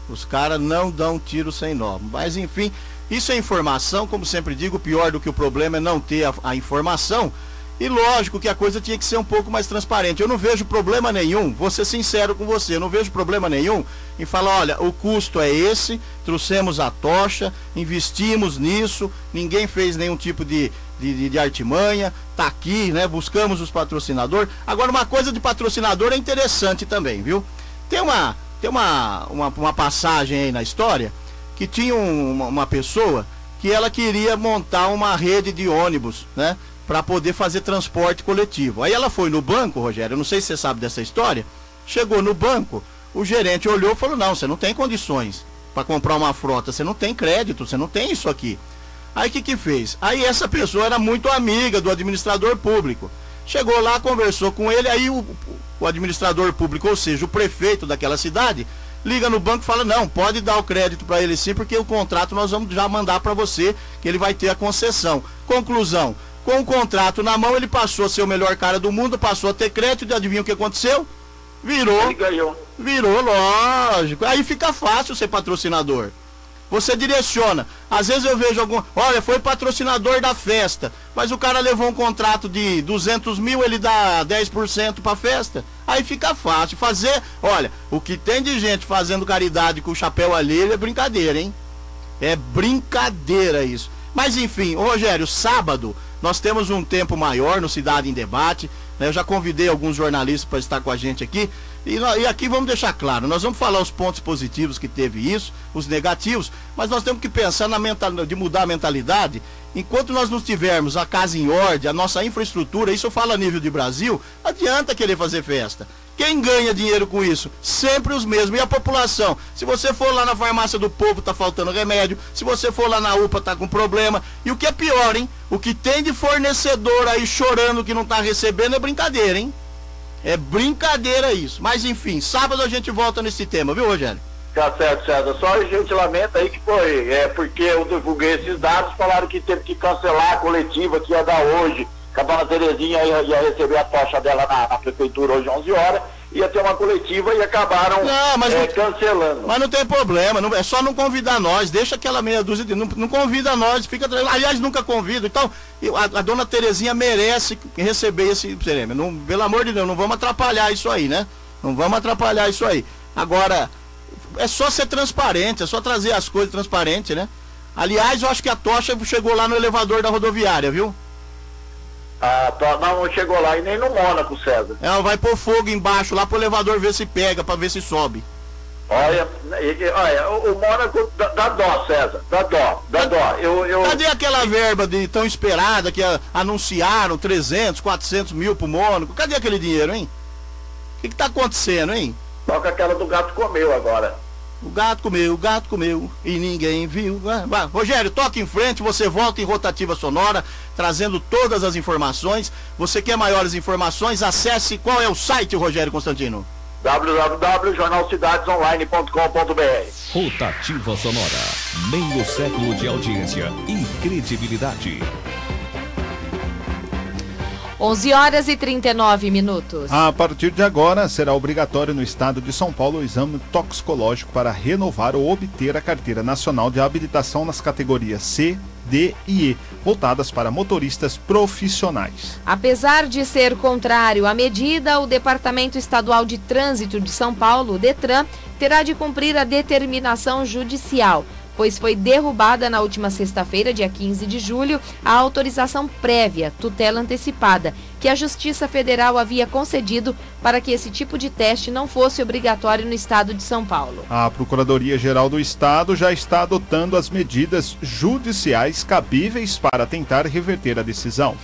Os caras não dão tiro sem nó. Mas enfim, isso é informação, como sempre digo, pior do que o problema é não ter a, a informação. E lógico que a coisa tinha que ser um pouco mais transparente. Eu não vejo problema nenhum, vou ser sincero com você, eu não vejo problema nenhum em falar, olha, o custo é esse, trouxemos a tocha, investimos nisso, ninguém fez nenhum tipo de, de, de artimanha, tá aqui, né? Buscamos os patrocinadores. Agora, uma coisa de patrocinador é interessante também, viu? Tem uma, tem uma, uma, uma passagem aí na história que tinha um, uma, uma pessoa que ela queria montar uma rede de ônibus, né? Para poder fazer transporte coletivo. Aí ela foi no banco, Rogério, eu não sei se você sabe dessa história. Chegou no banco, o gerente olhou e falou: Não, você não tem condições para comprar uma frota, você não tem crédito, você não tem isso aqui. Aí o que, que fez? Aí essa pessoa era muito amiga do administrador público. Chegou lá, conversou com ele, aí o, o administrador público, ou seja, o prefeito daquela cidade, liga no banco e fala: Não, pode dar o crédito para ele sim, porque o contrato nós vamos já mandar para você, que ele vai ter a concessão. Conclusão: com o contrato na mão, ele passou a ser o melhor cara do mundo, passou a ter crédito, e adivinha o que aconteceu? Virou. Ele ganhou. Virou, lógico. Aí fica fácil ser patrocinador. Você direciona. Às vezes eu vejo algum. Olha, foi patrocinador da festa. Mas o cara levou um contrato de 200 mil, ele dá 10% pra festa. Aí fica fácil. Fazer. Olha, o que tem de gente fazendo caridade com o chapéu alheio é brincadeira, hein? É brincadeira isso. Mas enfim, Rogério, sábado nós temos um tempo maior no Cidade em Debate. Né? Eu já convidei alguns jornalistas para estar com a gente aqui. E, e, aqui vamos deixar claro, nós vamos falar os pontos positivos que teve isso, os negativos, mas nós temos que pensar na de mudar a mentalidade. Enquanto nós não tivermos a casa em ordem, a nossa infraestrutura, isso eu falo a nível de Brasil, adianta querer fazer festa. Quem ganha dinheiro com isso? Sempre os mesmos. E a população? Se você for lá na farmácia do povo, tá faltando remédio. Se você for lá na UPA, tá com problema. E o que é pior, hein? O que tem de fornecedor aí chorando que não tá recebendo é brincadeira, hein? É brincadeira isso. Mas enfim, sábado a gente volta nesse tema, viu, Rogério? Tá certo, César. Só a gente lamenta aí que foi, é porque eu divulguei esses dados, falaram que teve que cancelar a coletiva que ia dar hoje que a dona Terezinha ia, ia receber a tocha dela na, na, prefeitura hoje 11 horas, ia ter uma coletiva e acabaram não, mas é, não, cancelando. Mas não tem problema, não, é só não convidar nós, deixa aquela meia dúzia de. Não, não convida nós, fica. Aliás, nunca convido. Então, a, a, dona Terezinha merece receber esse prêmio. Não, pelo amor de Deus, não vamos atrapalhar isso aí, né? Não vamos atrapalhar isso aí. Agora, é só ser transparente, é só trazer as coisas transparentes, né? Aliás, eu acho que a tocha chegou lá no elevador da rodoviária, viu? Ah, tá, não, chegou lá e nem no Mônaco, César. Ela vai pôr fogo embaixo lá pro elevador ver se pega, pra ver se sobe. Olha, olha o, o Mônaco dá, dá, dó, César, dá dó, dá dó. Eu, eu... Cadê aquela verba de tão esperada que a, anunciaram 300, 400 mil pro Mônaco? Cadê aquele dinheiro, hein? O que, que tá acontecendo, hein? Toca aquela do gato comeu agora. O gato comeu, o gato comeu e ninguém viu. Vai, Rogério, toque em frente, você volta em rotativa sonora, trazendo todas as informações. Você quer maiores informações? Acesse qual é o site, Rogério Constantino? www.jornalcidadesonline.com.br Rotativa Sonora, meio século de audiência e credibilidade. 11 horas e 39 minutos. A partir de agora, será obrigatório no estado de São Paulo o exame toxicológico para renovar ou obter a carteira nacional de habilitação nas categorias C, D e E, voltadas para motoristas profissionais. Apesar de ser contrário à medida, o Departamento Estadual de Trânsito de São Paulo, o DETRAN, terá de cumprir a determinação judicial pois foi derrubada na última sexta-feira, dia 15 de julho, a autorização prévia, tutela antecipada, que a Justiça Federal havia concedido para que esse tipo de teste não fosse obrigatório no estado de São Paulo. A Procuradoria-Geral do Estado já está adotando as medidas judiciais cabíveis para tentar reverter a decisão.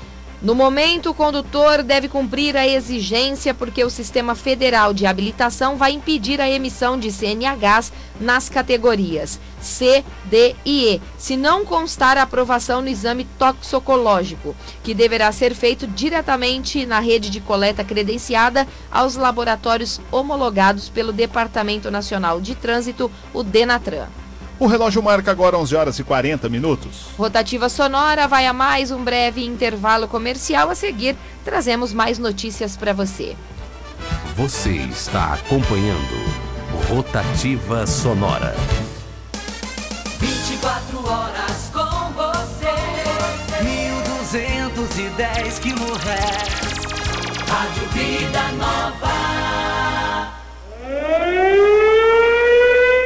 No momento, o condutor deve cumprir a exigência porque o Sistema Federal de Habilitação vai impedir a emissão de CNHs nas categorias C, D e E, se não constar a aprovação no exame toxicológico, que deverá ser feito diretamente na rede de coleta credenciada aos laboratórios homologados pelo Departamento Nacional de Trânsito, o DENATRAN. O relógio marca agora 11 horas e 40 minutos. Rotativa Sonora vai a mais um breve intervalo comercial. A seguir, trazemos mais notícias para você. Você está acompanhando Rotativa Sonora. 24 horas com você. 1210 kHz. Rádio Vida Nova.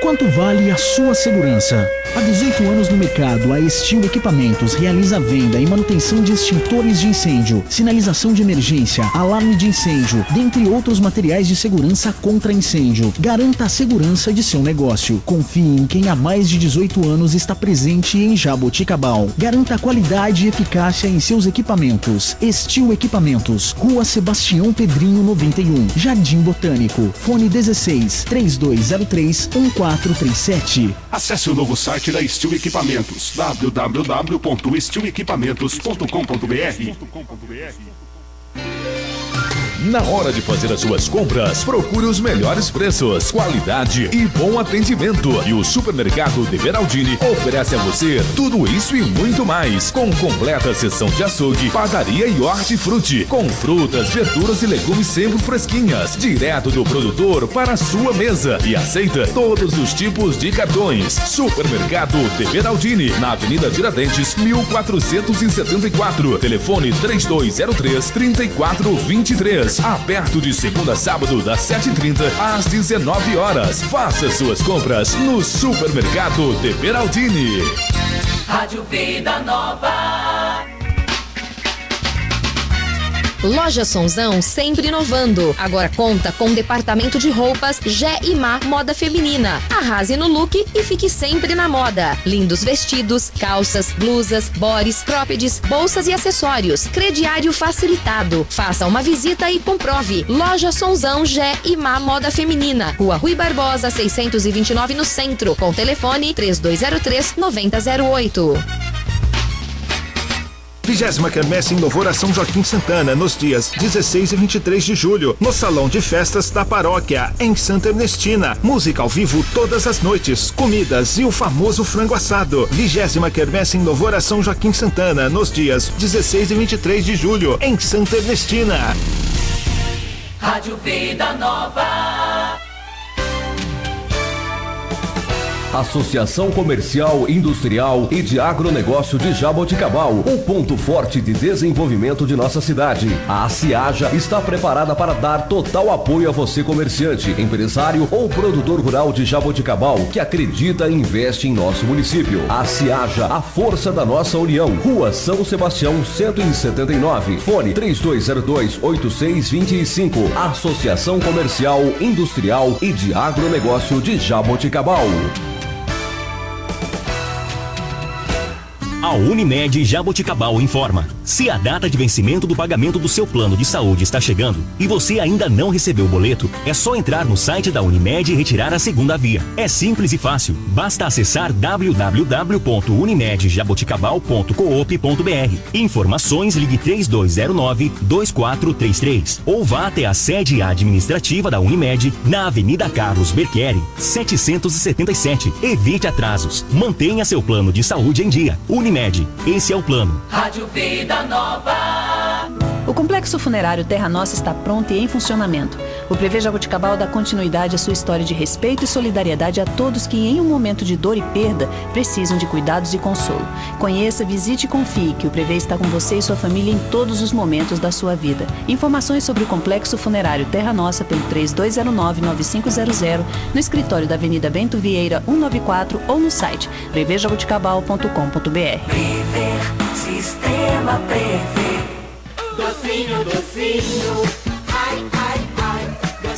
Quanto vale a sua segurança? Há 18 anos no mercado, a Estil Equipamentos realiza a venda e manutenção de extintores de incêndio, sinalização de emergência, alarme de incêndio, dentre outros materiais de segurança contra incêndio. Garanta a segurança de seu negócio. Confie em quem há mais de 18 anos está presente em Jaboticabal. Garanta qualidade e eficácia em seus equipamentos. Estil Equipamentos, Rua Sebastião Pedrinho 91, Jardim Botânico. Fone 16 3203 1437. Acesse o novo site da Estil Equipamentos www.estilequipamentos.com.br Na hora de fazer as suas compras, procure os melhores preços, qualidade e bom atendimento. E o Supermercado de Veraldini oferece a você tudo isso e muito mais, com completa seção de açougue, padaria e hortifruti, com frutas, verduras e legumes sempre fresquinhas, direto do produtor para a sua mesa. E aceita todos os tipos de cartões. Supermercado de Veraldini, na Avenida Tiradentes, 1474. Telefone 3203 3423. Aberto de segunda a sábado, das 7h30 às 19 horas. Faça suas compras no Supermercado de Beraldini. Rádio Vida Nova. Loja Sonzão sempre inovando. Agora conta com departamento de roupas Gé e Má Moda Feminina. Arrase no look e fique sempre na moda. Lindos vestidos, calças, blusas, bores, croppeds, bolsas e acessórios. Crediário facilitado. Faça uma visita e comprove. Loja Sonzão Gé e Má Moda Feminina. Rua Rui Barbosa 629 no centro. Com telefone 3203 9008. Vigésima Quermesse em Louvor a São Joaquim Santana, nos dias 16 e 23 de julho, no Salão de Festas da Paróquia, em Santa Ernestina. Música ao vivo todas as noites, comidas e o famoso frango assado. Vigésima Quermesse em Louvor a São Joaquim Santana, nos dias 16 e 23 de julho, em Santa Ernestina. Rádio Vida Nova. Associação Comercial, Industrial e de Agronegócio de Jaboticabal, o ponto forte de desenvolvimento de nossa cidade. A Ciaja está preparada para dar total apoio a você comerciante, empresário ou produtor rural de Jaboticabal que acredita e investe em nosso município. A Ciaja, a força da nossa união. Rua São Sebastião 179, fone 3202 8625. Associação Comercial, Industrial e de Agronegócio de Jaboticabal. A Unimed Jaboticabal informa. Se a data de vencimento do pagamento do seu plano de saúde está chegando e você ainda não recebeu o boleto, é só entrar no site da Unimed e retirar a segunda via. É simples e fácil. Basta acessar www.unimedjaboticabal.coop.br. Informações ligue 3209-2433 ou vá até a sede administrativa da Unimed na Avenida Carlos Berqueri, 777. Evite atrasos. Mantenha seu plano de saúde em dia. Unimed, esse é o plano. Rádio Vida Nova. O complexo funerário Terra Nossa está pronto e em funcionamento. O Prevê Jaboticabal dá continuidade à sua história de respeito e solidariedade a todos que, em um momento de dor e perda, precisam de cuidados e consolo. Conheça, visite e confie que o Prevê está com você e sua família em todos os momentos da sua vida. Informações sobre o complexo funerário Terra Nossa pelo 3209-9500, no escritório da Avenida Bento Vieira, 194 ou no site prevejaboticabal.com.br. Prever, sistema Prever. Docinho, docinho.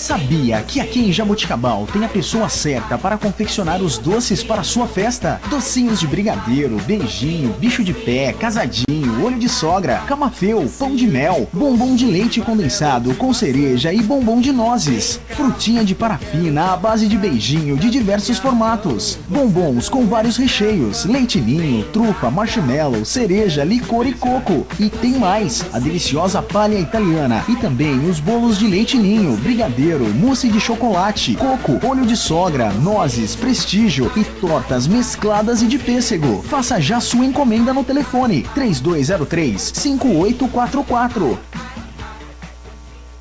Sabia que aqui em Jaboticabal tem a pessoa certa para confeccionar os doces para sua festa? Docinhos de brigadeiro, beijinho, bicho de pé, casadinho, olho de sogra, camafeu, pão de mel, bombom de leite condensado com cereja e bombom de nozes, frutinha de parafina à base de beijinho de diversos formatos, bombons com vários recheios, leite ninho, trufa, marshmallow, cereja, licor e coco. E tem mais, a deliciosa palha italiana e também os bolos de leite ninho, brigadeiro, mousse de chocolate, coco, olho de sogra, nozes, prestígio e tortas mescladas e de pêssego. Faça já sua encomenda no telefone 3203 5844.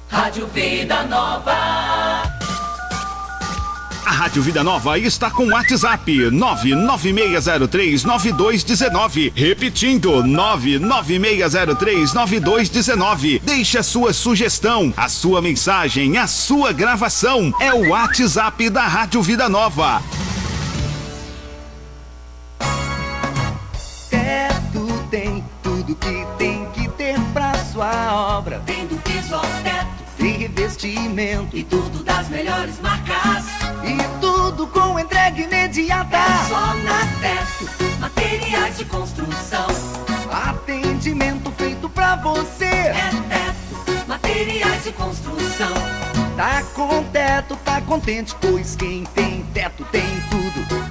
Rádio Vida Nova. A Rádio Vida Nova está com WhatsApp 996039219. Repetindo, 996039219. Deixe a sua sugestão, a sua mensagem, a sua gravação. É o WhatsApp da Rádio Vida Nova. Teto tem tudo que tem que ter pra sua obra. Tem do piso ao teto, tem revestimento e tudo das melhores marcas. E tudo com entrega imediata. É só na Teto, materiais de construção. Atendimento feito pra você. É Teto, materiais de construção. Tá com teto, tá contente, pois quem tem teto tem tudo.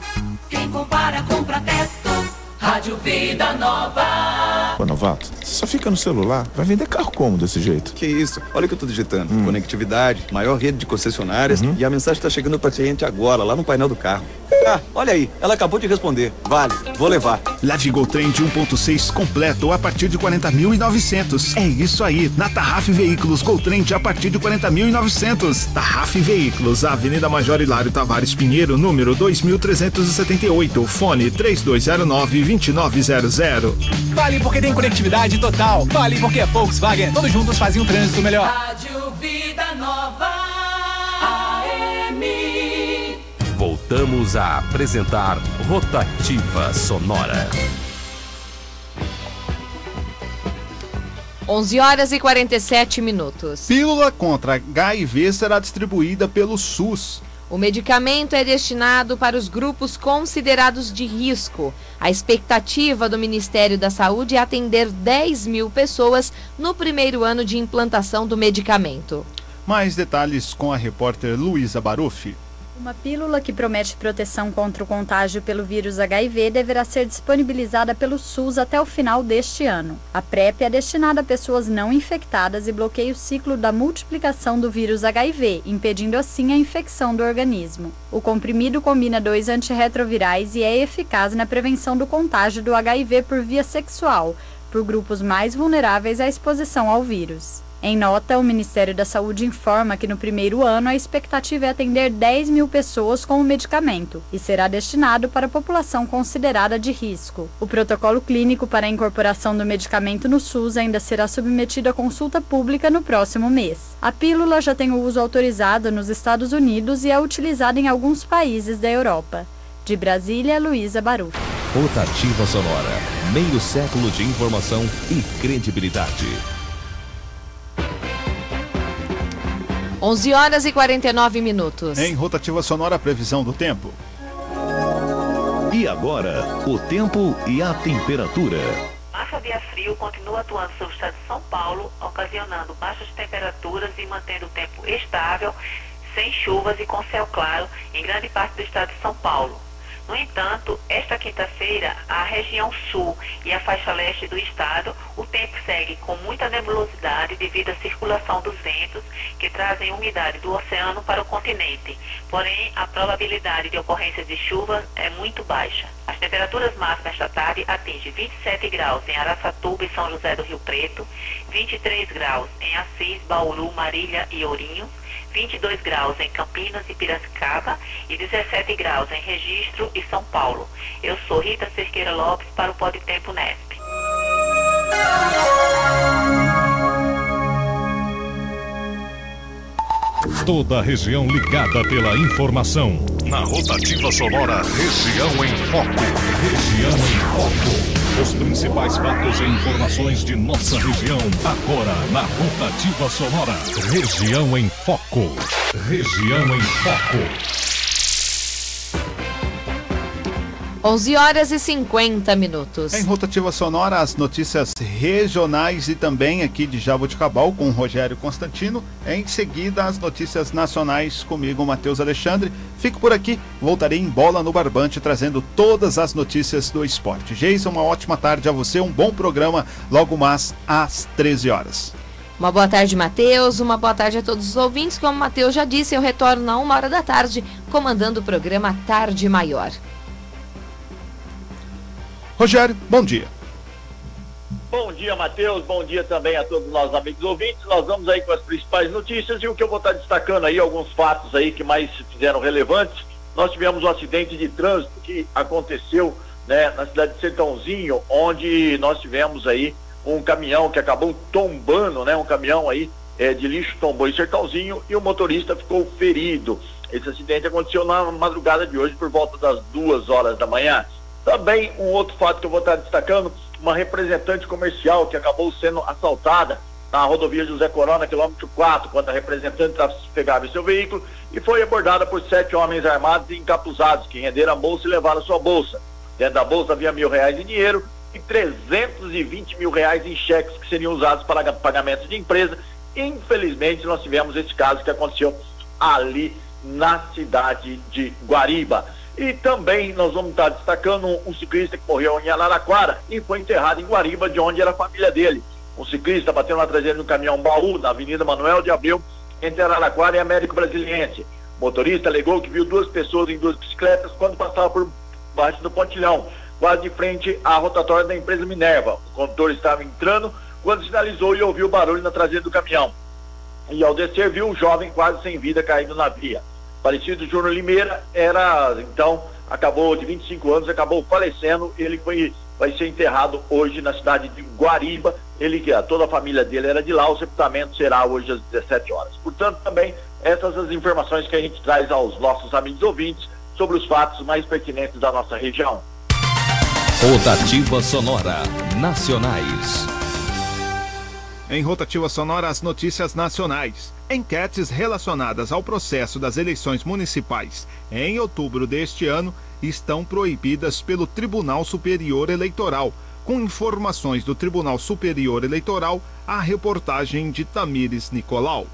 Quem compara, compra Teto. Rádio Vida Nova. Ô, novato, você só fica no celular. Vai vender carro como desse jeito? Que isso? Olha o que eu tô digitando. Conectividade, maior rede de concessionárias e a mensagem tá chegando pra cliente agora, lá no painel do carro. Ah, olha aí, ela acabou de responder. Vale, vou levar. Leve Gol Trend 1.6 completo a partir de 40.900. É isso aí. Na Tarraf Veículos Gol Trend a partir de 40.900. Tarraf Veículos, Avenida Major Hilário Tavares Pinheiro, número 2378. Fone 3209-2900. Vale porque tem conectividade total. Vale porque é Volkswagen. Todos juntos fazem um trânsito melhor. Rádio Vida Nova. AM. Voltamos a apresentar Rotativa Sonora. 11 horas e 47 minutos. Pílula contra HIV será distribuída pelo SUS. O medicamento é destinado para os grupos considerados de risco. A expectativa do Ministério da Saúde é atender 10 mil pessoas no primeiro ano de implantação do medicamento. Mais detalhes com a repórter Luísa Barufi. Uma pílula que promete proteção contra o contágio pelo vírus HIV deverá ser disponibilizada pelo SUS até o final deste ano. A PrEP é destinada a pessoas não infectadas e bloqueia o ciclo da multiplicação do vírus HIV, impedindo assim a infecção do organismo. O comprimido combina dois antirretrovirais e é eficaz na prevenção do contágio do HIV por via sexual, por grupos mais vulneráveis à exposição ao vírus. Em nota, o Ministério da Saúde informa que no primeiro ano a expectativa é atender 10 mil pessoas com o medicamento e será destinado para a população considerada de risco. O protocolo clínico para a incorporação do medicamento no SUS ainda será submetido à consulta pública no próximo mês. A pílula já tem o uso autorizado nos Estados Unidos e é utilizada em alguns países da Europa. De Brasília, Luísa Baru. Rotativa Sonora. Meio século de informação e credibilidade. 11 horas e 49 minutos. Em rotativa sonora, a previsão do tempo. E agora, o tempo e a temperatura. Massa de ar frio continua atuando sobre o estado de São Paulo, ocasionando baixas temperaturas e mantendo o tempo estável, sem chuvas e com céu claro em grande parte do estado de São Paulo. No entanto, esta quinta-feira, a região sul e a faixa leste do estado, o tempo segue com muita nebulosidade devido à circulação dos ventos que trazem umidade do oceano para o continente. Porém, a probabilidade de ocorrência de chuva é muito baixa. As temperaturas máximas esta tarde atingem 27 graus em Araçatuba e São José do Rio Preto, 23 graus em Assis, Bauru, Marília e Ourinhos, 22 graus em Campinas e Piracicaba e 17 graus em Registro e São Paulo. Eu sou Rita Cerqueira Lopes para o Pode Tempo Nesp. Toda a região ligada pela informação. Na rotativa sonora, região em foco. Região em foco. Os principais fatos e informações de nossa região. Agora na rotativa sonora. Região em foco. Região em foco. 11 horas e 50 minutos. Em rotativa sonora, as notícias regionais e também aqui de Jaboticabal com o Rogério Constantino. Em seguida, as notícias nacionais comigo, Matheus Alexandre. Fico por aqui, voltarei em bola no barbante trazendo todas as notícias do esporte. Geisa, uma ótima tarde a você, um bom programa logo mais às 13 horas. Uma boa tarde, Matheus. Uma boa tarde a todos os ouvintes. Como o Matheus já disse, eu retorno na uma hora da tarde, comandando o programa Tarde Maior. Rogério, bom dia. Bom dia, Matheus. Bom dia também a todos os nossos amigos ouvintes. Nós vamos aí com as principais notícias e o que eu vou estar destacando aí, alguns fatos aí que mais fizeram relevantes. Nós tivemos um acidente de trânsito que aconteceu né, na cidade de Sertãozinho, onde nós tivemos aí um caminhão que acabou tombando, né? Um caminhão aí é, de lixo tombou em Sertãozinho e o motorista ficou ferido. Esse acidente aconteceu na madrugada de hoje por volta das duas horas da manhã. Também um outro fato que eu vou estar destacando, uma representante comercial que acabou sendo assaltada na rodovia José Corona, quilômetro 4, quando a representante pegava seu veículo e foi abordada por sete homens armados e encapuzados que renderam a bolsa e levaram sua bolsa. Dentro da bolsa havia mil reais em dinheiro e 320 mil reais em cheques que seriam usados para pagamentos de empresa. Infelizmente, nós tivemos esse caso que aconteceu ali na cidade de Guariba. E também nós vamos estar destacando um, ciclista que morreu em Araraquara e foi enterrado em Guariba, de onde era a família dele. Um ciclista bateu na traseira de um caminhão baú na Avenida Manuel de Abreu, entre Araraquara e Américo Brasiliense. O motorista alegou que viu duas pessoas em duas bicicletas quando passava por baixo do pontilhão quase de frente à rotatória da empresa Minerva. O condutor estava entrando quando sinalizou e ouviu barulho na traseira do caminhão. E ao descer, viu o jovem quase sem vida caindo na via. Parecido Júnior Limeira era, então, acabou de 25 anos, acabou falecendo. Ele foi, vai ser enterrado hoje na cidade de Guariba. Ele, toda a família dele era de lá. O sepultamento será hoje às 17 horas. Portanto, também essas as informações que a gente traz aos nossos amigos ouvintes sobre os fatos mais pertinentes da nossa região. Rotativa Sonora Nacionais. Em Rotativa Sonora, as notícias nacionais. Enquetes relacionadas ao processo das eleições municipais em outubro deste ano estão proibidas pelo Tribunal Superior Eleitoral. Com informações do Tribunal Superior Eleitoral, a reportagem de Tamires Nicolau.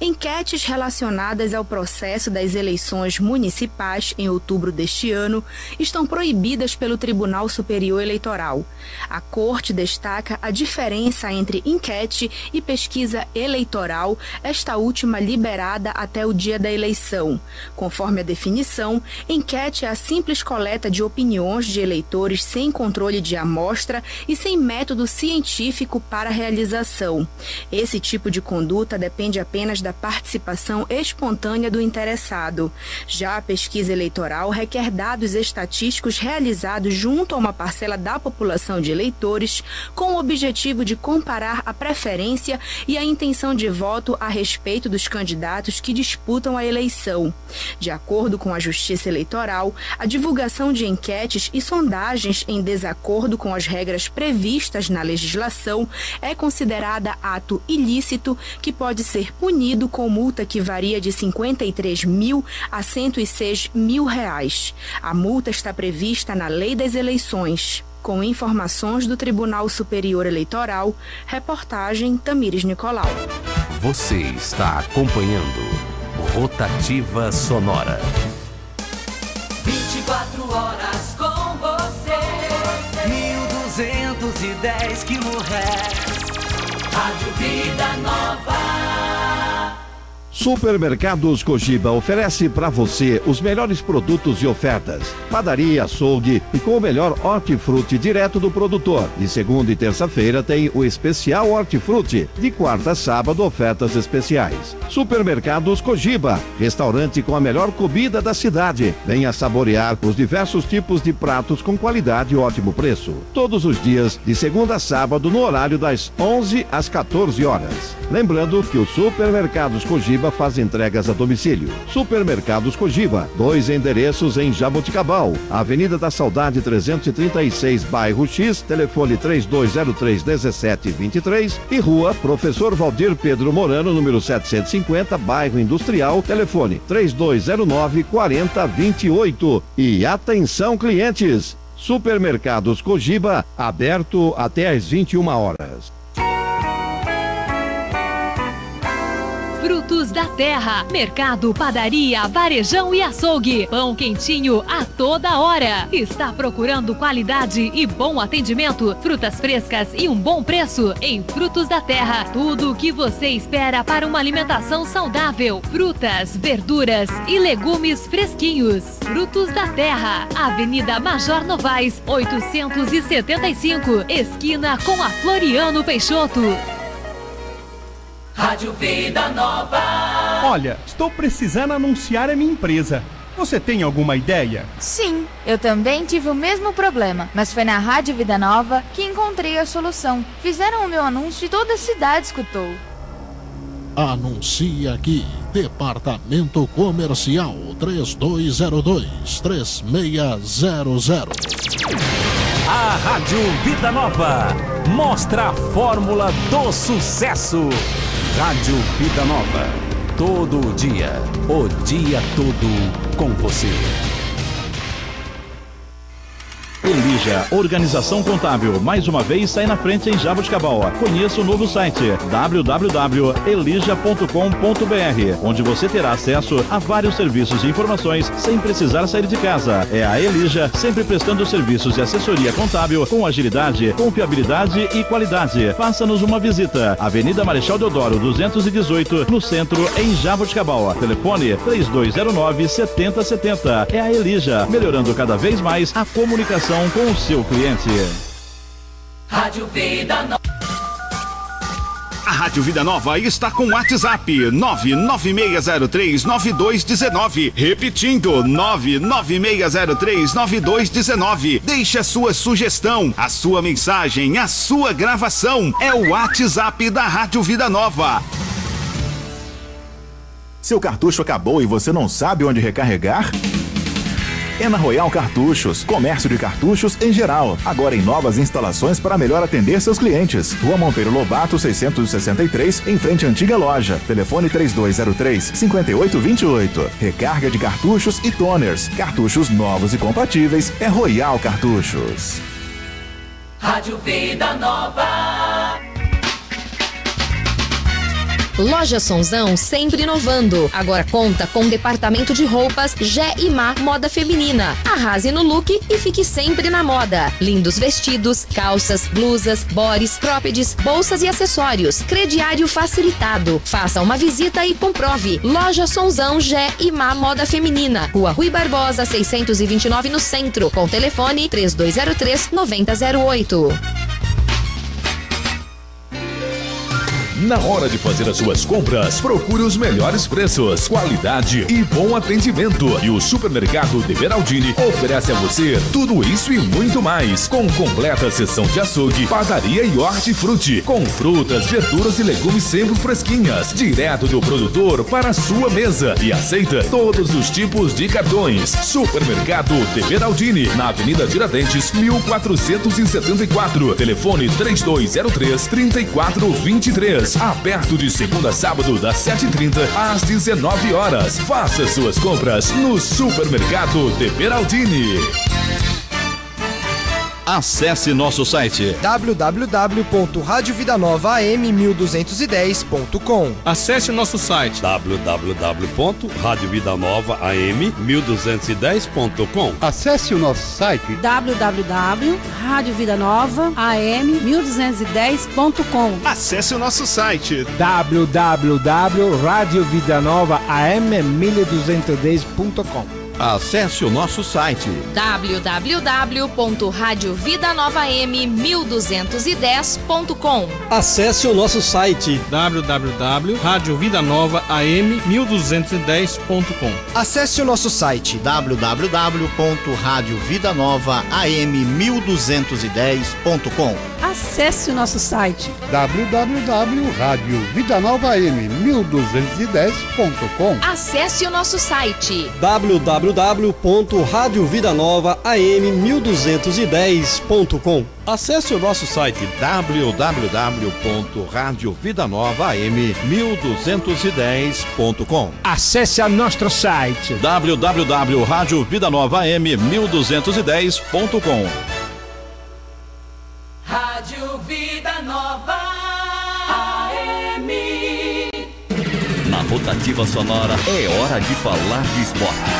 Enquetes relacionadas ao processo das eleições municipais em outubro deste ano estão proibidas pelo Tribunal Superior Eleitoral. A Corte destaca a diferença entre enquete e pesquisa eleitoral, esta última liberada até o dia da eleição. Conforme a definição, enquete é a simples coleta de opiniões de eleitores sem controle de amostra e sem método científico para realização. Esse tipo de conduta depende apenas da da participação espontânea do interessado. Já a pesquisa eleitoral requer dados estatísticos realizados junto a uma parcela da população de eleitores, com o objetivo de comparar a preferência e a intenção de voto a respeito dos candidatos que disputam a eleição. De acordo com a Justiça Eleitoral, a divulgação de enquetes e sondagens em desacordo com as regras previstas na legislação é considerada ato ilícito que pode ser punido punido com multa que varia de 53 mil a 106 mil reais. A multa está prevista na Lei das Eleições. Com informações do Tribunal Superior Eleitoral, reportagem Tamires Nicolau. Você está acompanhando Rotativa Sonora. 24 horas com você. 1210 kHz. Rádio Vida Nova. Supermercados Cogiba oferece para você os melhores produtos e ofertas. Padaria, açougue e com o melhor hortifruti direto do produtor. De segunda e terça-feira tem o especial hortifruti. De quarta a sábado, ofertas especiais. Supermercados Cogiba, restaurante com a melhor comida da cidade. Venha saborear os diversos tipos de pratos com qualidade e ótimo preço. Todos os dias, de segunda a sábado, no horário das 11 às 14 horas. Lembrando que o Supermercados Cogiba faz entregas a domicílio. Supermercados Cogiba, dois endereços em Jaboticabal, Avenida da Saudade 336, bairro X, telefone 3203 1723 e Rua Professor Valdir Pedro Morano, número 750, bairro Industrial, telefone 3209 4028. E atenção clientes! Supermercados Cogiba, aberto até às 21 horas. Frutos da terra, mercado, padaria, varejão e açougue. Pão quentinho a toda hora. Está procurando qualidade e bom atendimento? Frutas frescas e um bom preço? Em Frutos da Terra, tudo o que você espera para uma alimentação saudável. Frutas, verduras e legumes fresquinhos. Frutos da Terra, Avenida Major Novaes, 875, esquina com a Floriano Peixoto. Rádio Vida Nova. Olha, estou precisando anunciar a minha empresa. Você tem alguma ideia? Sim, eu também tive o mesmo problema, mas foi na Rádio Vida Nova que encontrei a solução. Fizeram o meu anúncio e toda a cidade escutou. Anuncie aqui. Departamento Comercial 3202 3600. A Rádio Vida Nova mostra a fórmula do sucesso. Rádio Vida Nova. Todo dia, o dia todo com você. Elija Organização Contábil, mais uma vez sai na frente em Jaboticabal. Conheça o novo site www.elija.com.br, onde você terá acesso a vários serviços e informações sem precisar sair de casa. É a Elija, sempre prestando serviços de assessoria contábil com agilidade, confiabilidade e qualidade. Faça-nos uma visita. Avenida Marechal Deodoro, 218, no centro, em Jaboticabal. Telefone 3209 7070. É a Elija, melhorando cada vez mais a comunicação com o seu cliente. Rádio Vida Nova. A Rádio Vida Nova está com WhatsApp 996039219. Repetindo, 996039219. Deixe a sua sugestão, a sua mensagem, a sua gravação. É o WhatsApp da Rádio Vida Nova. Seu cartucho acabou e você não sabe onde recarregar? É na Royal Cartuchos, comércio de cartuchos em geral. Agora em novas instalações para melhor atender seus clientes. Rua Monteiro Lobato 663, em frente à antiga loja. Telefone 3203 5828. Recarga de cartuchos e toners. Cartuchos novos e compatíveis é Royal Cartuchos. Rádio Vida Nova. Loja Sonzão sempre inovando. Agora conta com um departamento de roupas Gé e Má Moda Feminina. Arrase no look e fique sempre na moda. Lindos vestidos, calças, blusas, bores, croppeds, bolsas e acessórios. Crediário facilitado. Faça uma visita e comprove. Loja Sonzão Gé e Má Moda Feminina. Rua Rui Barbosa 629 no centro. Com telefone 3203 9008. Na hora de fazer as suas compras, procure os melhores preços, qualidade e bom atendimento. E o Supermercado de Beraldini oferece a você tudo isso e muito mais, com completa seção de açougue, padaria e hortifruti, com frutas, verduras e legumes sempre fresquinhas, direto do produtor para a sua mesa. E aceita todos os tipos de cartões. Supermercado de Beraldini, na Avenida Tiradentes, 1474. Telefone 3203 3423. Aberto de segunda a sábado, das 7h30 às 19 horas. Faça suas compras no Supermercado de Beraldini. Acesse nosso site www.radiovidanovam1210.com. Acesse nosso site www.radiovidanova.am1210.com. Acesse o nosso site www.radiovidanova.am1210.com. Acesse o nosso site www.radiovidanova.am1210.com. Acesse o nosso site www.radiovidanova.m1210.com. Acesse o nosso site www.radiovidanova.am1210.com. Acesse o nosso site www.radiovidanova.am1210.com. Acesse o nosso site www.radiovidanova.am1210.com. Acesse o nosso site www.radiovidanova.am1210.com. Acesse o nosso site www.radiovidanova.am1210.com. Acesse a nosso site www.radiovidanova.am1210.com. rotativa sonora é hora de falar de esporte.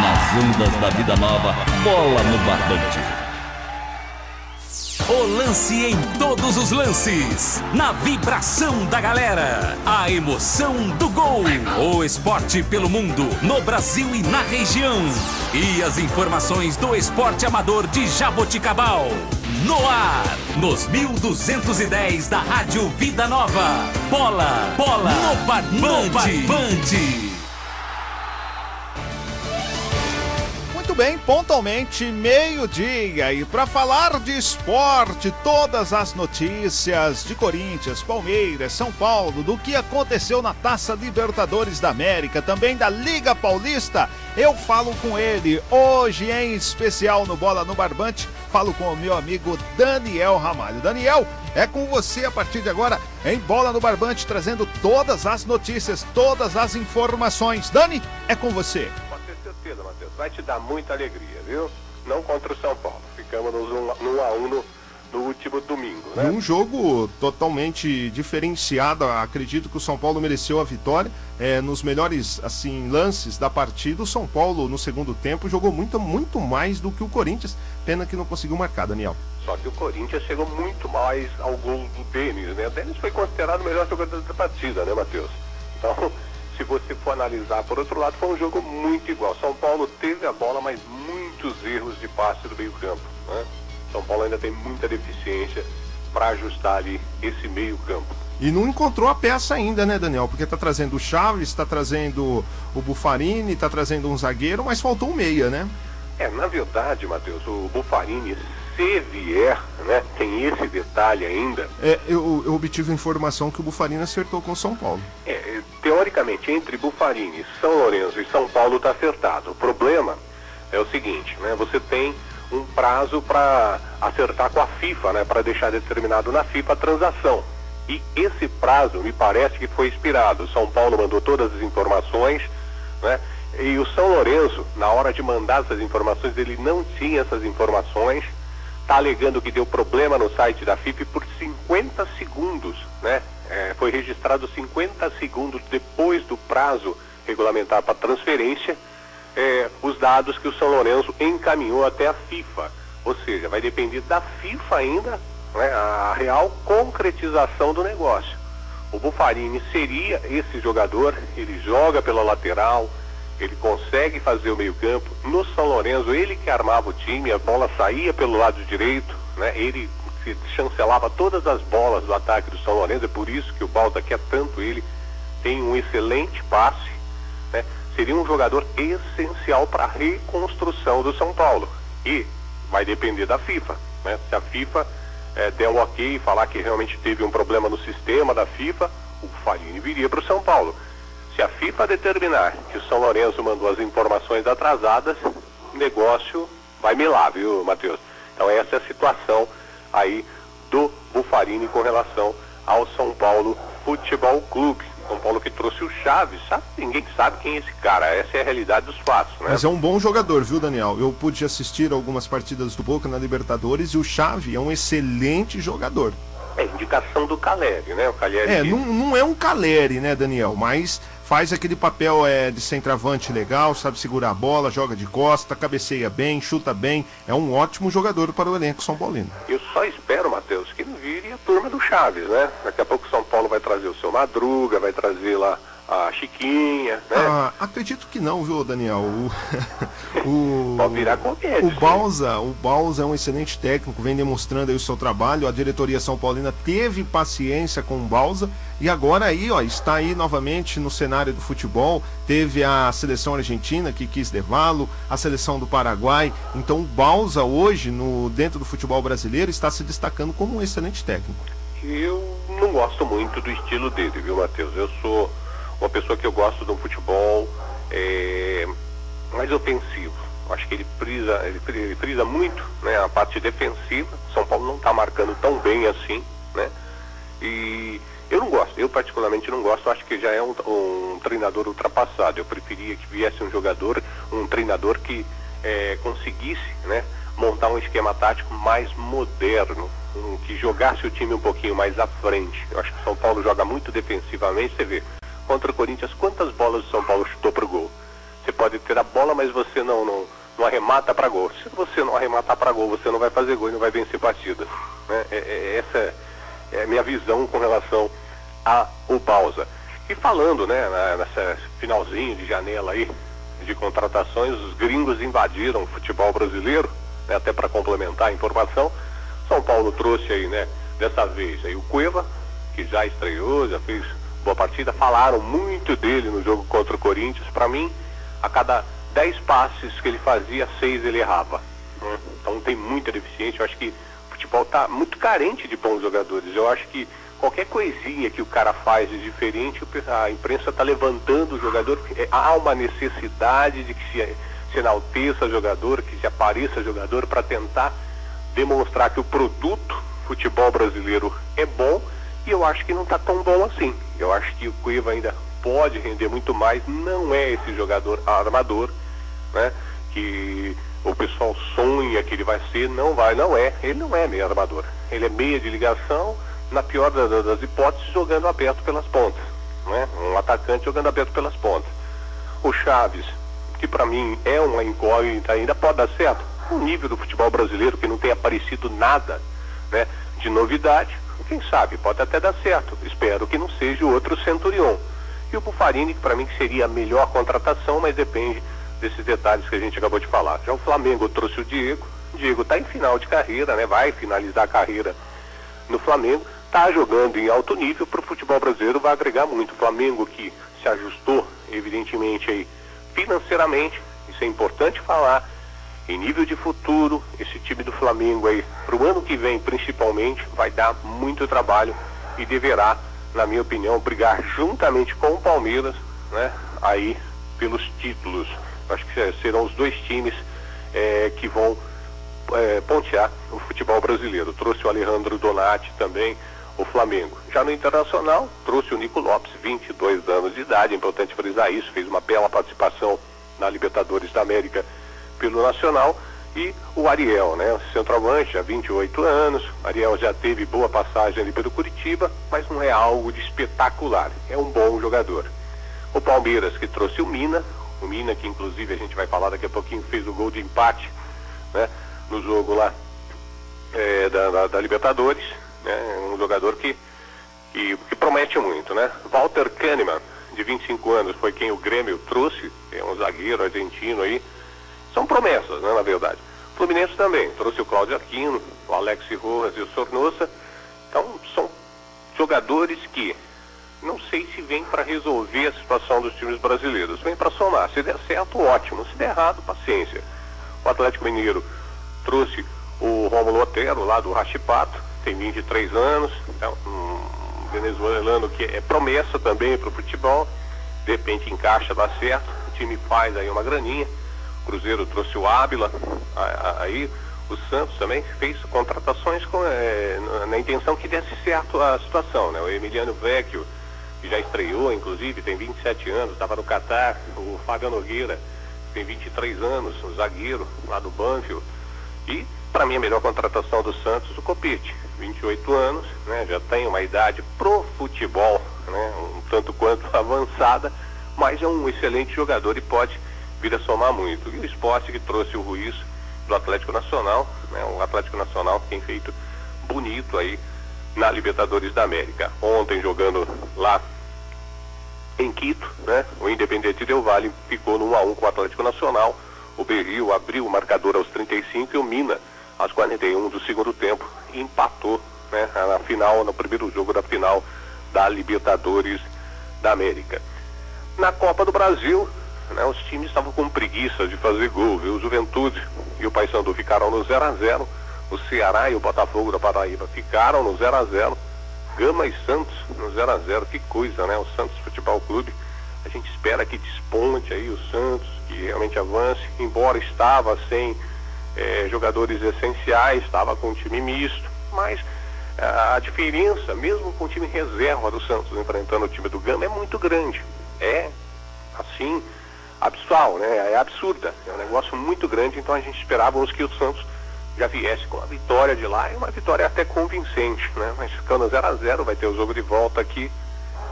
Nas ondas da vida nova, bola no barbante. O lance em todos os lances. Na vibração da galera. A emoção do gol. O esporte pelo mundo, no Brasil e na região. E as informações do esporte amador de Jaboticabal. No ar, nos 1210 da Rádio Vida Nova. Bola, bola, no barbante. No barbante. Muito bem, pontualmente, meio-dia. E para falar de esporte, todas as notícias de Corinthians, Palmeiras, São Paulo, do que aconteceu na Taça Libertadores da América, também da Liga Paulista, eu falo com ele. Hoje, em especial no Bola no Barbante, falo com o meu amigo Daniel Ramalho. Daniel, é com você a partir de agora em Bola no Barbante, trazendo todas as notícias, todas as informações. Dani, é com você. Pode ter certeza, Matheus. Vai te dar muita alegria, viu? Não contra o São Paulo. Ficamos no 1 a 1 no, no último domingo, né? Um jogo totalmente diferenciado. Acredito que o São Paulo mereceu a vitória. É, nos melhores assim lances da partida, o São Paulo no segundo tempo jogou muito, muito mais do que o Corinthians. Pena que não conseguiu marcar, Daniel. Só que o Corinthians chegou muito mais ao gol do Denis, né? O Denis foi considerado o melhor jogador da partida, né, Matheus? Então, se você for analisar por outro lado, foi um jogo muito igual. São Paulo teve a bola, mas muitos erros de passe do meio-campo, né? São Paulo ainda tem muita deficiência para ajustar ali esse meio-campo. E não encontrou a peça ainda, né, Daniel? Porque tá trazendo o Chaves, tá trazendo o Bufarini, tá trazendo um zagueiro, mas faltou um meia, né? É, na verdade, Matheus, o Bufarini, se vier, né, tem esse detalhe ainda. É, eu, eu obtive informação que o Bufarini acertou com o São Paulo. É, teoricamente, entre Bufarini, São Lourenço e São Paulo tá acertado. O problema é o seguinte, né, você tem um prazo para acertar com a FIFA, né, para deixar determinado na FIFA a transação. E esse prazo me parece que foi expirado. São Paulo mandou todas as informações, né? E o São Lourenço, na hora de mandar essas informações, ele não tinha essas informações. Está alegando que deu problema no site da FIFA por 50 segundos, né? É, foi registrado 50 segundos depois do prazo regulamentar para transferência, é, os dados que o São Lourenço encaminhou até a FIFA. Ou seja, vai depender da FIFA ainda né, a real concretização do negócio. O Bufarini seria esse jogador, ele joga pela lateral, ele consegue fazer o meio-campo. No São Lourenço, ele que armava o time, a bola saía pelo lado direito, né? Ele se chancelava todas as bolas do ataque do São Lourenço, é por isso que o Balda quer tanto ele, tem um excelente passe, né? Seria um jogador essencial para a reconstrução do São Paulo. E vai depender da FIFA, né? Se a FIFA é, der o ok e falar que realmente teve um problema no sistema da FIFA, o Farini viria para o São Paulo. Se a FIFA determinar que o São Lourenço mandou as informações atrasadas, o negócio vai melar, viu, Matheus? Então essa é a situação aí do Bufarini com relação ao São Paulo Futebol Clube. São Paulo que trouxe o Chaves, sabe? Ninguém sabe quem é esse cara. Essa é a realidade dos fatos, né? Mas é um bom jogador, viu, Daniel? Eu pude assistir algumas partidas do Boca na Libertadores e o Chave é um excelente jogador. É indicação do Caleri, né? O Caleri. É, não, não é um Caleri, né, Daniel? Mas faz aquele papel é, de centroavante legal, sabe segurar a bola, joga de costa, cabeceia bem, chuta bem. É um ótimo jogador para o elenco São Paulino. Eu só espero, Matheus, que não vire a turma do Chaves, né? Daqui a pouco o São Paulo vai trazer o seu Madruga, vai trazer lá a Chiquinha, né? Ah, acredito que não, viu, Daniel? O, o, Pode virar comédia. o Balsa, o Balsa é um excelente técnico, vem demonstrando aí o seu trabalho. A diretoria São Paulina teve paciência com o Balsa e agora aí, ó, está aí novamente no cenário do futebol. Teve a seleção argentina que quis levá-lo, a seleção do Paraguai. Então o Balsa hoje, no dentro do futebol brasileiro, está se destacando como um excelente técnico. Eu não gosto muito do estilo dele, viu, Matheus? Eu sou uma pessoa que eu gosto um futebol é, mais ofensivo. Acho que ele frisa, ele, fri- ele frisa muito né, a parte defensiva. São Paulo não está marcando tão bem assim, né? E eu não gosto, eu particularmente não gosto, acho que já é um, um treinador ultrapassado. Eu preferia que viesse um jogador, um treinador que é, conseguisse né, montar um esquema tático mais moderno, um, que jogasse o time um pouquinho mais à frente. Eu acho que o São Paulo joga muito defensivamente, você vê. Contra o Corinthians, quantas bolas o São Paulo chutou pro gol? Você pode ter a bola, mas você não, não, não arremata para gol. Se você não arrematar para gol, você não vai fazer gol e não vai vencer partidas. Né? É- é- essa é a minha visão com relação a o Balsa. E falando, né, nessa finalzinho de janela aí de contratações, os gringos invadiram o futebol brasileiro, né, até para complementar a informação. São Paulo trouxe aí, né, dessa vez aí o Cueva, que já estreou, já fez boa partida. Falaram muito dele no jogo contra o Corinthians. Para mim, a cada 10 passes que ele fazia, 6 ele errava. né? Então tem muita deficiência. Eu acho que o futebol está muito carente de bons jogadores. Eu acho que qualquer coisinha que o cara faz de diferente, a imprensa está levantando o jogador. É, Há uma necessidade de que se, se enalteça jogador, que se apareça jogador para tentar demonstrar que o produto futebol brasileiro é bom e eu acho que não está tão bom assim. Eu acho que o Cueva ainda pode render muito mais, não é esse jogador armador, né? Que o pessoal sonha que ele vai ser, não vai, não é. Ele não é meio armador. Ele é meia de ligação, na pior da- da- das hipóteses, jogando aberto pelas pontas. Né? Um atacante jogando aberto pelas pontas. O Chaves, que para mim é uma incógnita ainda, pode dar certo. O nível do futebol brasileiro, que não tem aparecido nada né, de novidade, quem sabe, pode até dar certo. Espero que não seja o outro Centurion. E o Bufarini, que para mim seria a melhor contratação, mas depende desses detalhes que a gente acabou de falar. Já o Flamengo trouxe o Diego. Diego está em final de carreira, né? Vai finalizar a carreira no Flamengo. Está jogando em alto nível para o futebol brasileiro, vai agregar muito. O Flamengo que se ajustou, evidentemente, aí financeiramente, isso é importante falar. Em nível de futuro, esse time do Flamengo aí, para o ano que vem principalmente, vai dar muito trabalho e deverá, na minha opinião, brigar juntamente com o Palmeiras, né, aí pelos títulos. Acho que serão os dois times eh, que vão eh, pontear o futebol brasileiro. Trouxe o Alejandro Donati também, o Flamengo. Já no Internacional, trouxe o Nico Lopes, 22 anos de idade, é importante frisar isso, fez uma bela participação na Libertadores da América pelo Nacional. E o Ariel, né? Centroavante, já 28 anos. Ariel já teve boa passagem ali pelo Curitiba, mas não é algo de espetacular. É um bom jogador. O Palmeiras que trouxe o Mina, o Mina que inclusive a gente vai falar daqui a pouquinho, fez o gol de empate, né? No jogo lá eh, da, da- da Libertadores, né? Um jogador que, que, que promete muito, né? Walter Kahneman, de 25 anos, foi quem o Grêmio trouxe, é um zagueiro argentino aí. São promessas, né, na verdade. O Fluminense também, trouxe o Cláudio Aquino, o Alex Rojas e o Sornosa. Então, são jogadores que não sei se vem para resolver a situação dos times brasileiros, vem para somar. Se der certo, ótimo. Se der errado, paciência. O Atlético Mineiro trouxe o Rômulo Otero, lá do Rachipato, tem 23 anos, é um venezuelano que é promessa também para o futebol, de repente encaixa, dá certo, o time faz aí uma graninha. Cruzeiro trouxe o Ábila, aí o Santos também fez contratações com, eh, na, intenção que desse certo a situação, né? O Emiliano Vecchio, que já estreou, inclusive, tem 27 anos, estava no Catar, o Fábio Nogueira, tem 23 anos, o zagueiro lá do Banfield. E, para mim, a melhor contratação do Santos, o Copite, 28 anos, né? Já tem uma idade pro futebol, né? Um tanto quanto avançada, mas é um excelente jogador e pode vir a somar muito. E o esporte que trouxe o Ruiz do Atlético Nacional, né? O Atlético Nacional tem feito bonito aí na Libertadores da América. Ontem jogando lá em Quito, né? O Independente Del Vale ficou no 1 a 1 com o Atlético Nacional. O Berril abriu o marcador aos 35 e o Mina aos 41 do segundo tempo empatou, né? Na final, no primeiro jogo da final da Libertadores da América. Na Copa do Brasil, né, os times estavam com preguiça de fazer gol, viu? O Juventude e o Paysandu ficaram no 0 a 0 O Ceará e o Botafogo da Paraíba ficaram no 0 a 0 Gama e Santos no 0 a 0 Que coisa, né? O Santos Futebol Clube. A gente espera que desponte aí o Santos, que realmente avance, embora estava sem eh, jogadores essenciais, estava com um time misto, mas ah, a diferença, mesmo com o time reserva do Santos enfrentando o time do Gama, é muito grande. É, assim, absal, né? É absurda. É um negócio muito grande, então a gente esperávamos que o Santos já viesse com a vitória de lá e uma vitória até convincente, né? Mas ficando 0 a 0 vai ter o jogo de volta aqui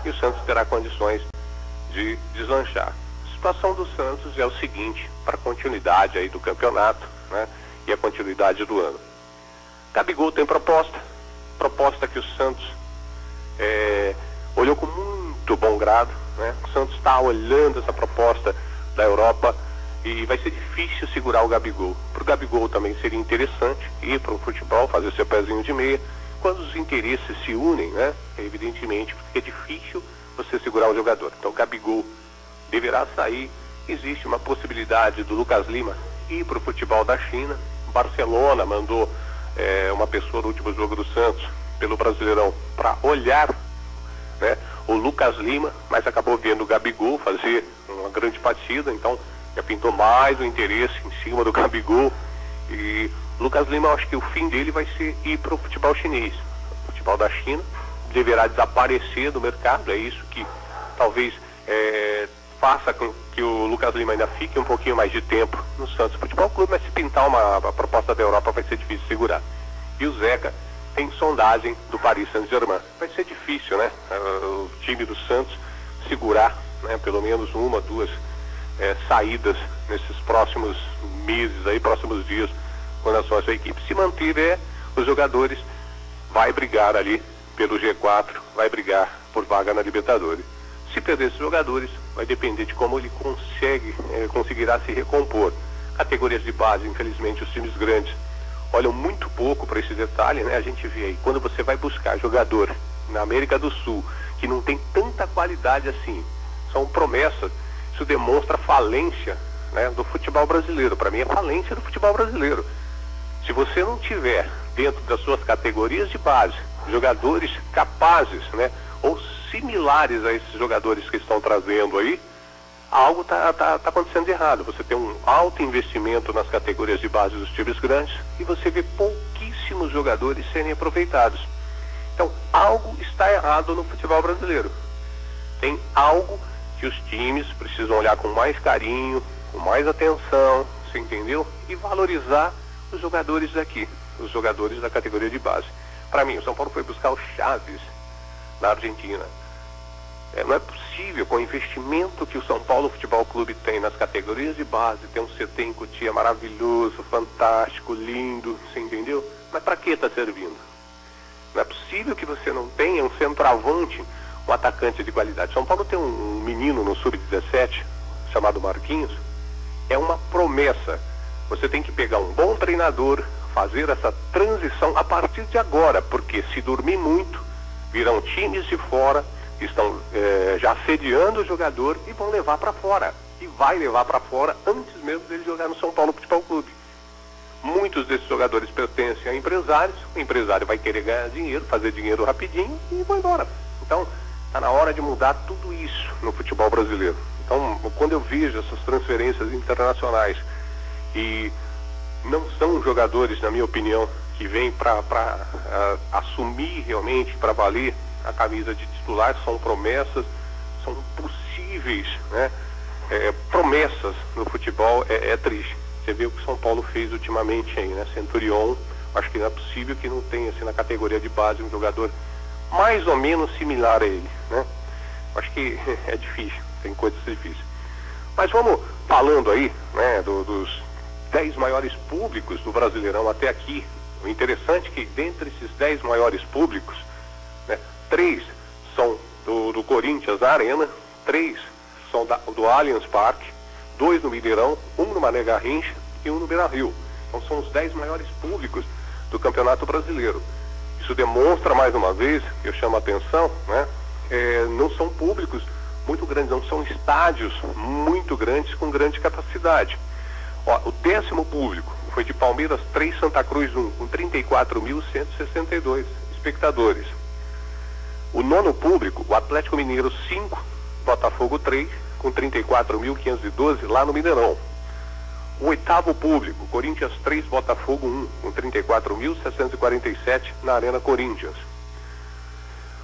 e o Santos terá condições de deslanchar. A situação do Santos é o seguinte, para continuidade aí do campeonato, né? E a continuidade do ano. Gabigol tem proposta, proposta que o Santos é, olhou com muito bom grado, né? O Santos está olhando essa proposta da Europa e vai ser difícil segurar o Gabigol. Para o Gabigol também seria interessante ir para o futebol, fazer seu pezinho de meia. Quando os interesses se unem, né? Evidentemente, porque é difícil você segurar o jogador. Então o Gabigol deverá sair. Existe uma possibilidade do Lucas Lima ir para o futebol da China. Barcelona mandou eh, uma pessoa no último jogo do Santos pelo Brasileirão para olhar né, o Lucas Lima, mas acabou vendo o Gabigol fazer uma grande partida, então já pintou mais o interesse em cima do Gabigol e Lucas Lima, eu acho que o fim dele vai ser ir para o futebol chinês. O futebol da China deverá desaparecer do mercado, é isso que talvez é, faça com que o Lucas Lima ainda fique um pouquinho mais de tempo no Santos Futebol Clube, mas se pintar uma proposta da Europa vai ser difícil segurar. E o Zeca tem sondagem do Paris Saint-Germain. Vai ser difícil, né? O time do Santos segurar, né? Pelo menos uma, duas eh, saídas nesses próximos meses aí, próximos dias, relação à sua equipe. Se mantiver os jogadores, vai brigar ali pelo G4, vai brigar por vaga na Libertadores. Se perder esses jogadores, vai depender de como ele consegue, eh, conseguirá se recompor. Categorias de base, infelizmente, os times grandes olham muito pouco para esse detalhe, né? A gente vê aí, quando você vai buscar jogador na América do Sul, que não tem tanta qualidade assim, são promessas, isso demonstra falência né, do futebol brasileiro. Para mim é falência do futebol brasileiro. Se você não tiver dentro das suas categorias de base jogadores capazes, né, ou similares a esses jogadores que estão trazendo aí, algo está tá, tá acontecendo errado. Você tem um alto investimento nas categorias de base dos times grandes e você vê pouquíssimos jogadores serem aproveitados. Então, algo está errado no futebol brasileiro. Tem algo que os times precisam olhar com mais carinho, com mais atenção, você entendeu? E valorizar os jogadores daqui, os jogadores da categoria de base. Para mim, o São Paulo foi buscar o Chaves na Argentina. É, não é possível, com o investimento que o São Paulo Futebol Clube tem nas categorias de base, tem um CT em Cotia maravilhoso, fantástico, lindo, você entendeu? Mas para que está servindo? Não é possível que você não tenha um centroavante, um atacante de qualidade. São Paulo tem um, menino no Sub-17, chamado Marquinhos, é uma promessa. Você tem que pegar um bom treinador, fazer essa transição a partir de agora, porque se dormir muito, virão times de fora, estão eh, já sediando o jogador e vão levar para fora. E vai levar para fora antes mesmo dele jogar no São Paulo Futebol Clube. Muitos desses jogadores pertencem a empresários, o empresário vai querer ganhar dinheiro, fazer dinheiro rapidinho e vai embora. Então, está na hora de mudar tudo isso no futebol brasileiro. Então, quando eu vejo essas transferências internacionais e não são jogadores, na minha opinião, que vêm para uh, assumir realmente, para valer a camisa de titular, são promessas, são possíveis, né? É, promessas no futebol é, é triste. Você vê o que São Paulo fez ultimamente aí, né? Centurion, acho que não é possível que não tenha assim na categoria de base um jogador mais ou menos similar a ele, né? Acho que é difícil, tem coisas difíceis. Mas vamos falando aí, né, do, dos 10 maiores públicos do Brasileirão até aqui. O interessante é que dentre esses 10 maiores públicos, né, três são do, do Corinthians na Arena, três são da, do Allianz Parque, dois no Mineirão, um no Mané Garrincha e um no Beira Rio. Então são os 10 maiores públicos do Campeonato Brasileiro. Isso demonstra mais uma vez, que eu chamo a atenção, né? É, não são públicos muito grandes, não são estádios muito grandes com grande capacidade. Ó, o décimo público foi de Palmeiras 3, Santa Cruz 1, com 34.162 espectadores. O nono público, o Atlético Mineiro 5, Botafogo 3, com 34.512 lá no Mineirão. O oitavo público, Corinthians 3, Botafogo 1, com 34.747 na Arena Corinthians.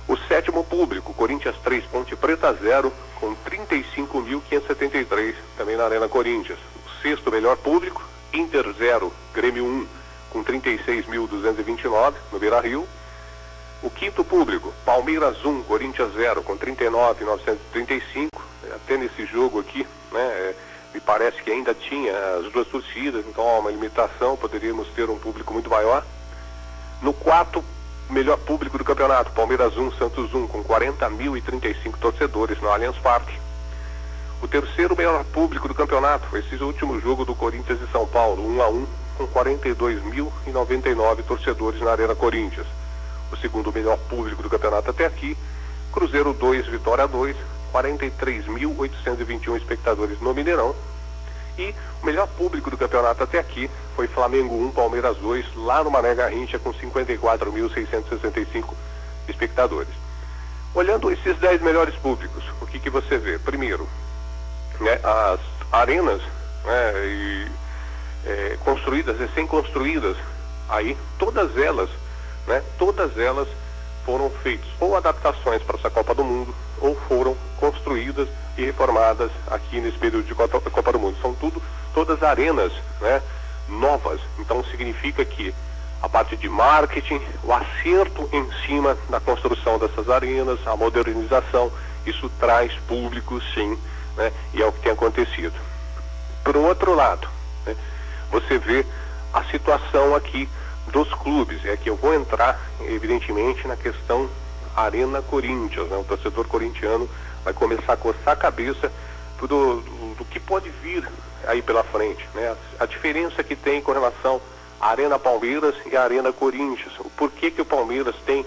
O sétimo público, Corinthians 3, Ponte Preta 0, com 35.573 também na Arena Corinthians. O sexto melhor público, Inter 0, Grêmio 1, com 36.229 no Beira Rio. O quinto público, Palmeiras 1, Corinthians 0, com 39.935. Até nesse jogo aqui, né, é, me parece que ainda tinha as duas torcidas, então há uma limitação, poderíamos ter um público muito maior. No quarto melhor público do campeonato, Palmeiras 1, Santos 1, com 40.035 torcedores no Allianz Parque. O terceiro melhor público do campeonato foi esse último jogo do Corinthians e São Paulo, 1 a 1, com 42.099 torcedores na Arena Corinthians. O segundo melhor público do campeonato até aqui, Cruzeiro 2, Vitória 2, 43.821 espectadores no Mineirão. E o melhor público do campeonato até aqui foi Flamengo 1, Palmeiras 2, lá no Mané Garrincha, com 54.665 espectadores. Olhando esses 10 melhores públicos, o que, que você vê? Primeiro, né, as arenas né, e, eh, construídas, recém-construídas, aí todas elas, né, todas elas foram feitas ou adaptações para essa Copa do Mundo ou foram construídas e reformadas aqui nesse período de Copa do Mundo. São tudo, todas arenas, né, novas. Então significa que a parte de marketing, o acerto em cima da construção dessas arenas, a modernização, isso traz público sim, né? E é o que tem acontecido. Por outro lado, né, você vê a situação aqui dos clubes. É que eu vou entrar, evidentemente, na questão Arena Corinthians. Né? O torcedor corintiano vai começar a coçar a cabeça do, do, do que pode vir aí pela frente. Né? A, a diferença que tem com relação à Arena Palmeiras e à Arena Corinthians. O porquê que o Palmeiras tem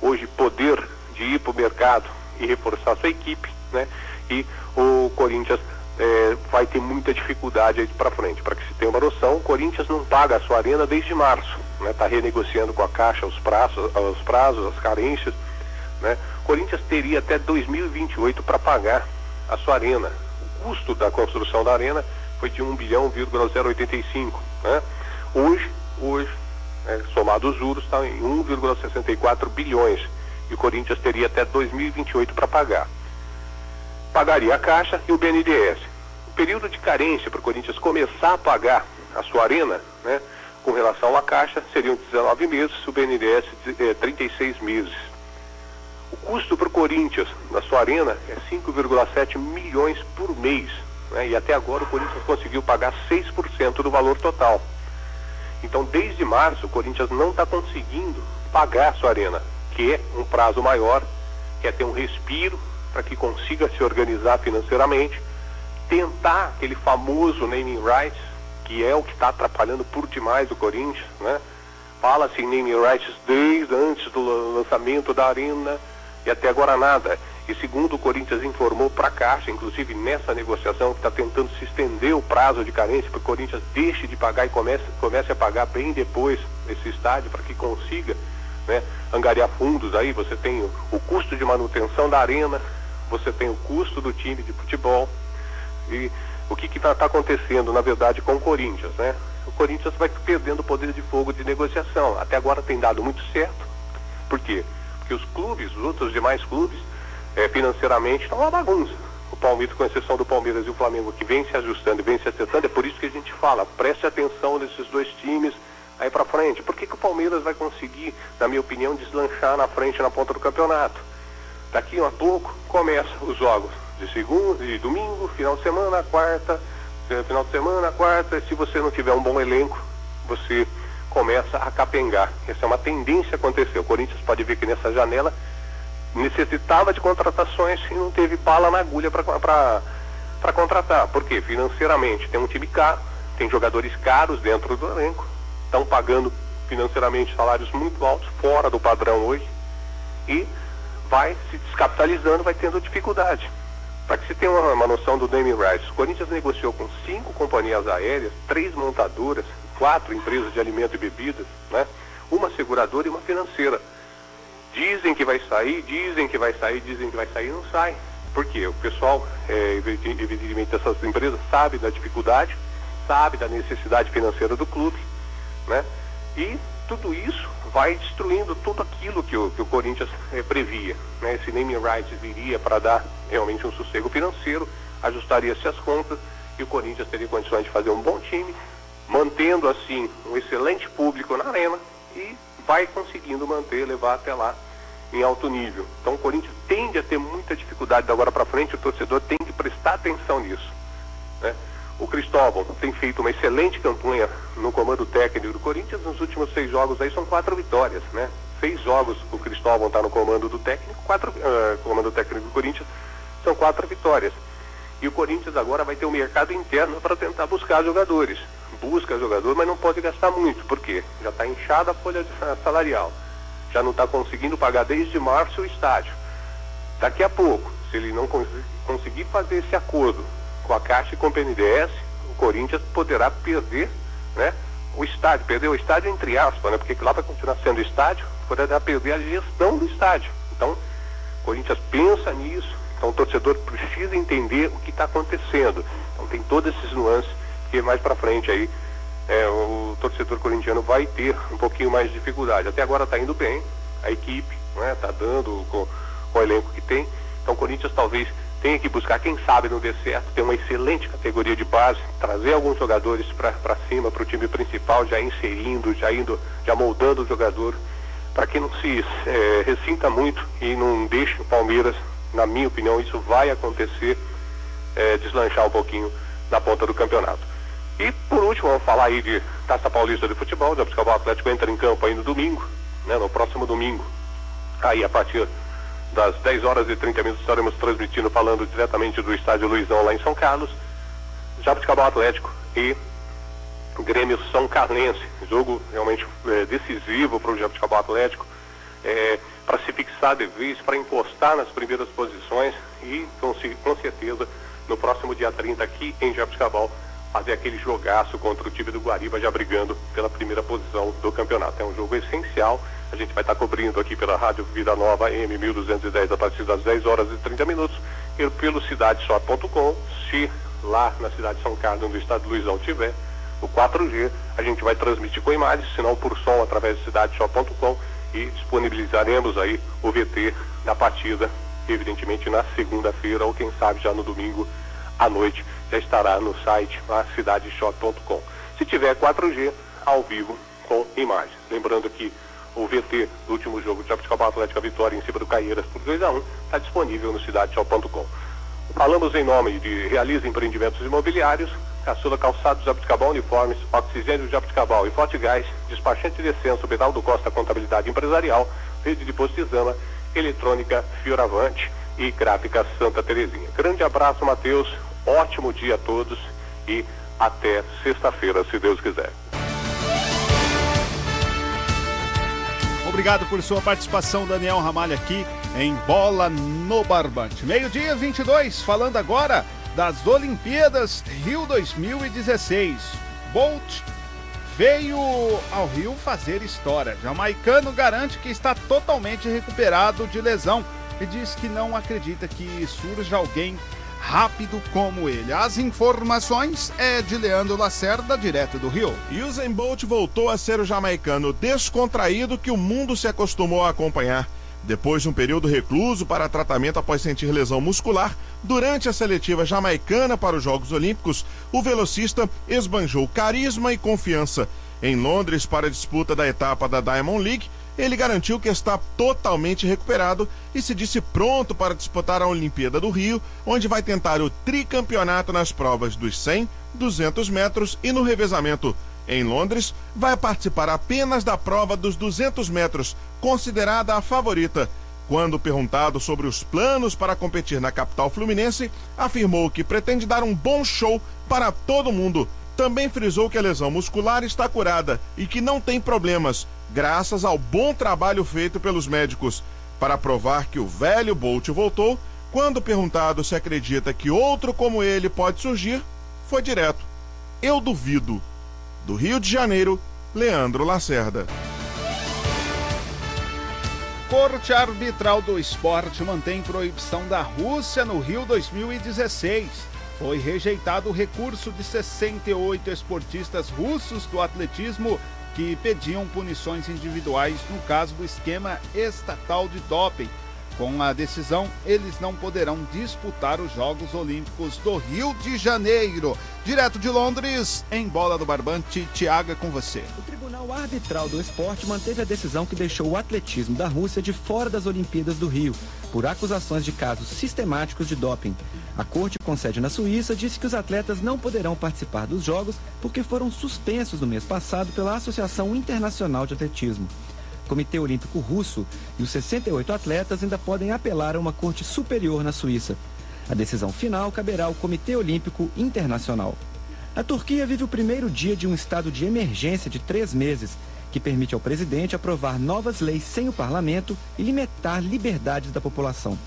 hoje poder de ir para o mercado e reforçar sua equipe, né? E o Corinthians é, vai ter muita dificuldade aí para frente. Para que se tenha uma noção, o Corinthians não paga a sua arena desde março, né? Está renegociando com a Caixa os prazos, os prazos, as carências, né? Corinthians teria até 2028 para pagar a sua arena. O custo da construção da arena foi de 1 bilhão,085, 085, né? Hoje, hoje, né, somado os juros, está em 1,64 bilhões. E o Corinthians teria até 2028 para pagar. Pagaria a Caixa e o BNDES. O período de carência para o Corinthians começar a pagar a sua arena, né, com relação à Caixa, seriam 19 meses, o BNDES eh, 36 meses. O custo para o Corinthians na sua arena é 5,7 milhões por mês. Né, e até agora o Corinthians conseguiu pagar 6% do valor total. Então, desde março, o Corinthians não está conseguindo pagar a sua arena, que é um prazo maior, quer ter um respiro para que consiga se organizar financeiramente, tentar aquele famoso naming rights, que é o que está atrapalhando por demais o Corinthians, né? Fala-se em naming rights desde antes do lançamento da arena e até agora nada. E segundo o Corinthians informou para a Caixa, inclusive nessa negociação que está tentando se estender o prazo de carência para o Corinthians deixe de pagar e comece, comece a pagar bem depois esse estádio para que consiga né, angariar fundos aí, você tem o, o custo de manutenção da arena, você tem o custo do time de futebol e o que está tá acontecendo na verdade com o Corinthians, né? O Corinthians vai perdendo o poder de fogo de negociação. Até agora tem dado muito certo. Por quê? Porque os clubes, os outros demais clubes, é, financeiramente estão uma bagunça. O Palmeiras, com exceção do Palmeiras e o Flamengo, que vem se ajustando e vem se acertando, é por isso que a gente fala, preste atenção nesses dois times aí para frente. Por que, que o Palmeiras vai conseguir, na minha opinião, deslanchar na frente na ponta do campeonato? Daqui a pouco começam os jogos de segunda, de domingo, final de semana, quarta, final de semana, quarta, e se você não tiver um bom elenco, você começa a capengar. Essa é uma tendência a acontecer. O Corinthians pode ver que nessa janela necessitava de contratações e não teve bala na agulha para contratar. Por quê? Financeiramente tem um time caro, tem jogadores caros dentro do elenco, estão pagando financeiramente salários muito altos, fora do padrão hoje, e vai se descapitalizando, vai tendo dificuldade. Para que se tenha uma, uma, noção do naming rights, o Corinthians negociou com cinco companhias aéreas, três montadoras, quatro empresas de alimento e bebidas, né? uma seguradora e uma financeira. Dizem que vai sair, dizem que vai sair, dizem que vai sair, não sai. Por quê? O pessoal, é, evidentemente, essas empresas sabe da dificuldade, sabe da necessidade financeira do clube, né? E tudo isso vai destruindo tudo aquilo que o, que o Corinthians é, previa. Né? Esse naming rights viria para dar realmente um sossego financeiro, ajustaria-se as contas e o Corinthians teria condições de fazer um bom time, mantendo assim um excelente público na arena e vai conseguindo manter, levar até lá em alto nível. Então o Corinthians tende a ter muita dificuldade de agora para frente, o torcedor tem que prestar atenção nisso. Né? O Cristóvão tem feito uma excelente campanha no comando técnico do Corinthians. Nos últimos seis jogos aí são quatro vitórias, né? Seis jogos o Cristóvão está no comando do técnico, quatro uh, comando técnico do Corinthians são quatro vitórias. E o Corinthians agora vai ter um mercado interno para tentar buscar jogadores. Busca jogador, mas não pode gastar muito, por quê? Já está inchada a folha salarial. Já não está conseguindo pagar desde março o estádio. Daqui a pouco, se ele não conseguir fazer esse acordo com a Caixa e com o PNDES, o Corinthians poderá perder né, o estádio, perder o estádio entre aspas, né, porque lá vai continuar sendo estádio, poderá perder a gestão do estádio. Então, o Corinthians pensa nisso, então o torcedor precisa entender o que está acontecendo. Então tem todos esses nuances que mais para frente aí é, o torcedor corintiano vai ter um pouquinho mais de dificuldade. Até agora está indo bem, a equipe está dando com, com o elenco que tem. Então o Corinthians talvez tenha que buscar, quem sabe não dê certo, ter uma excelente categoria de base, trazer alguns jogadores para cima, para o time principal, já inserindo, já indo, já moldando o jogador, para que não se é, ressinta muito e não deixe o Palmeiras, na minha opinião, isso vai acontecer, é, deslanchar um pouquinho na ponta do campeonato. E por último, vamos falar aí de Taça Paulista de Futebol, o Jabuticabal Atlético entra em campo aí no domingo, né, no próximo domingo, aí a partir das 10 horas e 30 minutos estaremos transmitindo, falando diretamente do estádio Luizão lá em São Carlos, Jabuticabal Atlético e Grêmio São Carlense. Jogo realmente é, decisivo para o Jabuticabal Atlético, é, para se fixar de vez, para encostar nas primeiras posições e com, com certeza no próximo dia 30 aqui em Jabuticabal fazer aquele jogaço contra o time do Guariba já brigando pela primeira posição do campeonato. É um jogo essencial. A gente vai estar cobrindo aqui pela Rádio Vida Nova M 1210 a partir das 10 horas e 30 minutos e pelo cidadesó.com. Se lá na cidade de São Carlos, no estado de Luizão, tiver o 4G, a gente vai transmitir com imagens, não por som através do cidadesó.com e disponibilizaremos aí o VT da partida, evidentemente na segunda-feira ou quem sabe já no domingo à noite já estará no site cidadeshop.com. Se tiver 4G, ao vivo com imagens. Lembrando que o VT do último jogo de Jabuticabal Atlética Vitória em cima do Caieiras por 2 a 1 está disponível no cidadeshop.com. Falamos em nome de Realiza Empreendimentos Imobiliários, Caçula Calçados Jabuticabal Uniformes, Oxigênio Jabuticabal e Forte Gás, Despachante de Descenso, Pedal do Costa Contabilidade Empresarial, Rede de Postizama, Eletrônica Fioravante e Gráfica Santa Terezinha. Grande abraço, Matheus, ótimo dia a todos e até sexta-feira, se Deus quiser. Obrigado por sua participação, Daniel Ramalho, aqui em Bola no Barbante. Meio-dia 22, falando agora das Olimpíadas Rio 2016. Bolt veio ao Rio fazer história. Jamaicano garante que está totalmente recuperado de lesão e diz que não acredita que surja alguém rápido como ele. As informações é de Leandro Lacerda, direto do Rio. Usain Bolt voltou a ser o jamaicano descontraído que o mundo se acostumou a acompanhar. Depois de um período recluso para tratamento após sentir lesão muscular, durante a seletiva jamaicana para os Jogos Olímpicos, o velocista esbanjou carisma e confiança. Em Londres, para a disputa da etapa da Diamond League, ele garantiu que está totalmente recuperado e se disse pronto para disputar a Olimpíada do Rio, onde vai tentar o tricampeonato nas provas dos 100, 200 metros e no revezamento. Em Londres, vai participar apenas da prova dos 200 metros, considerada a favorita. Quando perguntado sobre os planos para competir na capital fluminense, afirmou que pretende dar um bom show para todo mundo. Também frisou que a lesão muscular está curada e que não tem problemas, graças ao bom trabalho feito pelos médicos. Para provar que o velho Bolt voltou, quando perguntado se acredita que outro como ele pode surgir, foi direto: Eu duvido. Do Rio de Janeiro, Leandro Lacerda. Corte Arbitral do Esporte mantém proibição da Rússia no Rio 2016. Foi rejeitado o recurso de 68 esportistas russos do atletismo que pediam punições individuais no caso do esquema estatal de doping. Com a decisão, eles não poderão disputar os Jogos Olímpicos do Rio de Janeiro. Direto de Londres, em Bola do Barbante, Tiaga com você. O Tribunal Arbitral do Esporte manteve a decisão que deixou o atletismo da Rússia de fora das Olimpíadas do Rio, por acusações de casos sistemáticos de doping. A corte com sede na Suíça disse que os atletas não poderão participar dos Jogos porque foram suspensos no mês passado pela Associação Internacional de Atletismo. Comitê Olímpico Russo e os 68 atletas ainda podem apelar a uma corte superior na Suíça. A decisão final caberá ao Comitê Olímpico Internacional. A Turquia vive o primeiro dia de um estado de emergência de três meses, que permite ao presidente aprovar novas leis sem o parlamento e limitar liberdades da população.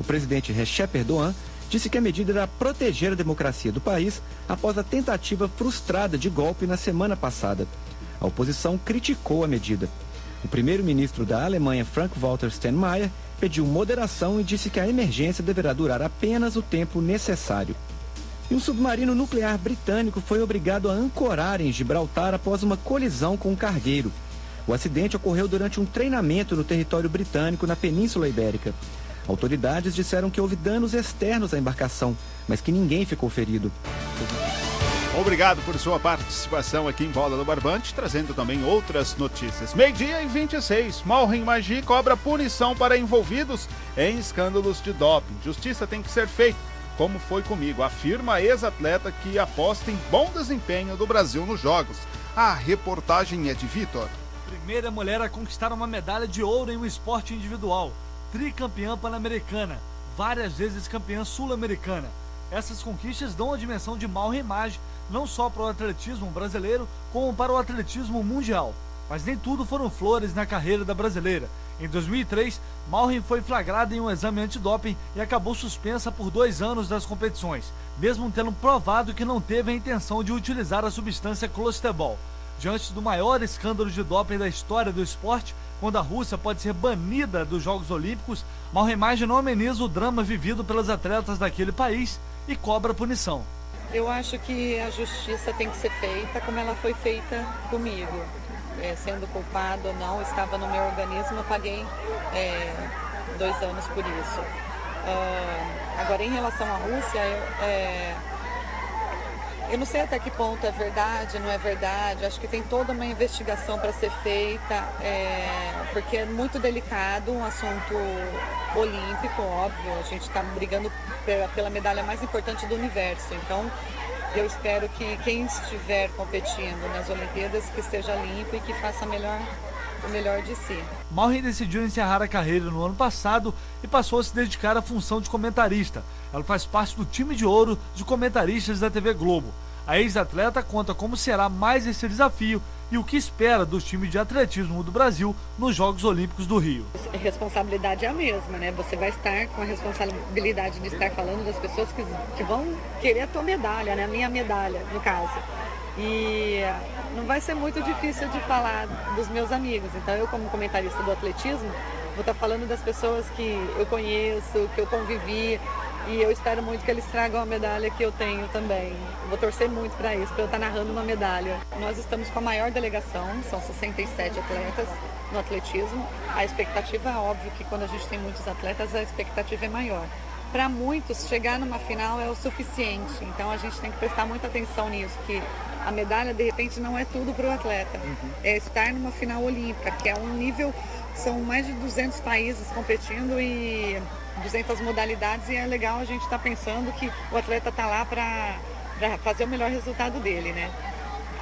O presidente Recep Erdogan disse que a medida irá proteger a democracia do país após a tentativa frustrada de golpe na semana passada. A oposição criticou a medida. O primeiro-ministro da Alemanha, Frank-Walter Steinmeier, pediu moderação e disse que a emergência deverá durar apenas o tempo necessário. E um submarino nuclear britânico foi obrigado a ancorar em Gibraltar após uma colisão com um cargueiro. O acidente ocorreu durante um treinamento no território britânico na Península Ibérica. Autoridades disseram que houve danos externos à embarcação, mas que ninguém ficou ferido. Obrigado por sua participação aqui em Bola do Barbante, trazendo também outras notícias. Meio-dia e 26. Malren Magi cobra punição para envolvidos em escândalos de doping. Justiça tem que ser feita, como foi comigo, afirma ex-atleta que aposta em bom desempenho do Brasil nos Jogos. A reportagem é de Vitor. Primeira mulher a conquistar uma medalha de ouro em um esporte individual. Tricampeã pan-americana, várias vezes campeã sul-americana. Essas conquistas dão a dimensão de Malren Magi não só para o atletismo brasileiro, como para o atletismo mundial. Mas nem tudo foram flores na carreira da brasileira. Em 2003, Malrin foi flagrada em um exame antidoping e acabou suspensa por dois anos das competições, mesmo tendo provado que não teve a intenção de utilizar a substância clostebol. Diante do maior escândalo de doping da história do esporte, quando a Rússia pode ser banida dos Jogos Olímpicos, Malremage não ameniza o drama vivido pelas atletas daquele país e cobra punição. Eu acho que a justiça tem que ser feita como ela foi feita comigo. É, sendo culpado ou não, estava no meu organismo, eu paguei é, dois anos por isso. Uh, agora, em relação à Rússia, eu, é, eu não sei até que ponto é verdade, não é verdade. Acho que tem toda uma investigação para ser feita, é, porque é muito delicado, um assunto olímpico, óbvio. A gente está brigando pela, medalha mais importante do universo. Então, eu espero que quem estiver competindo nas Olimpíadas que esteja limpo e que faça melhor, o melhor de si. Malrin decidiu encerrar a carreira no ano passado e passou a se dedicar à função de comentarista. Ela faz parte do time de ouro de comentaristas da TV Globo. A ex-atleta conta como será mais esse desafio e o que espera do time de atletismo do Brasil nos Jogos Olímpicos do Rio. A responsabilidade é a mesma, né? Você vai estar com a responsabilidade de estar falando das pessoas que, que vão querer a tua medalha, né? A minha medalha, no caso. E não vai ser muito difícil de falar dos meus amigos. Então, eu, como comentarista do atletismo, vou estar falando das pessoas que eu conheço, que eu convivi, e eu espero muito que eles tragam a medalha que eu tenho também. Vou torcer muito para isso, para eu estar narrando uma medalha. Nós estamos com a maior delegação, são 67 atletas no atletismo. A expectativa é óbvio que quando a gente tem muitos atletas, a expectativa é maior. Para muitos, chegar numa final é o suficiente. Então a gente tem que prestar muita atenção nisso, que a medalha de repente não é tudo para o atleta. Uhum. É estar numa final olímpica, que é um nível, são mais de 200 países competindo e 200 modalidades e é legal a gente estar tá pensando que o atleta está lá para fazer o melhor resultado dele, né?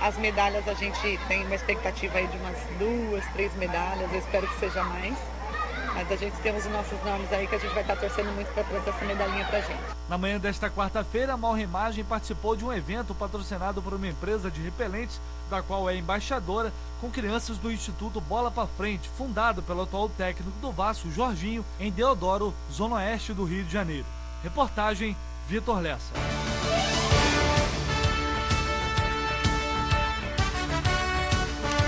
As medalhas a gente tem uma expectativa aí de umas duas, três medalhas, eu espero que seja mais. Mas a gente temos os nossos nomes aí que a gente vai estar torcendo muito para trazer essa medalhinha pra gente. Na manhã desta quarta-feira, a Malremagem participou de um evento patrocinado por uma empresa de repelentes, da qual é embaixadora, com crianças do Instituto Bola para Frente, fundado pelo atual técnico do Vasco, Jorginho, em Deodoro, zona oeste do Rio de Janeiro. Reportagem Vitor Lessa.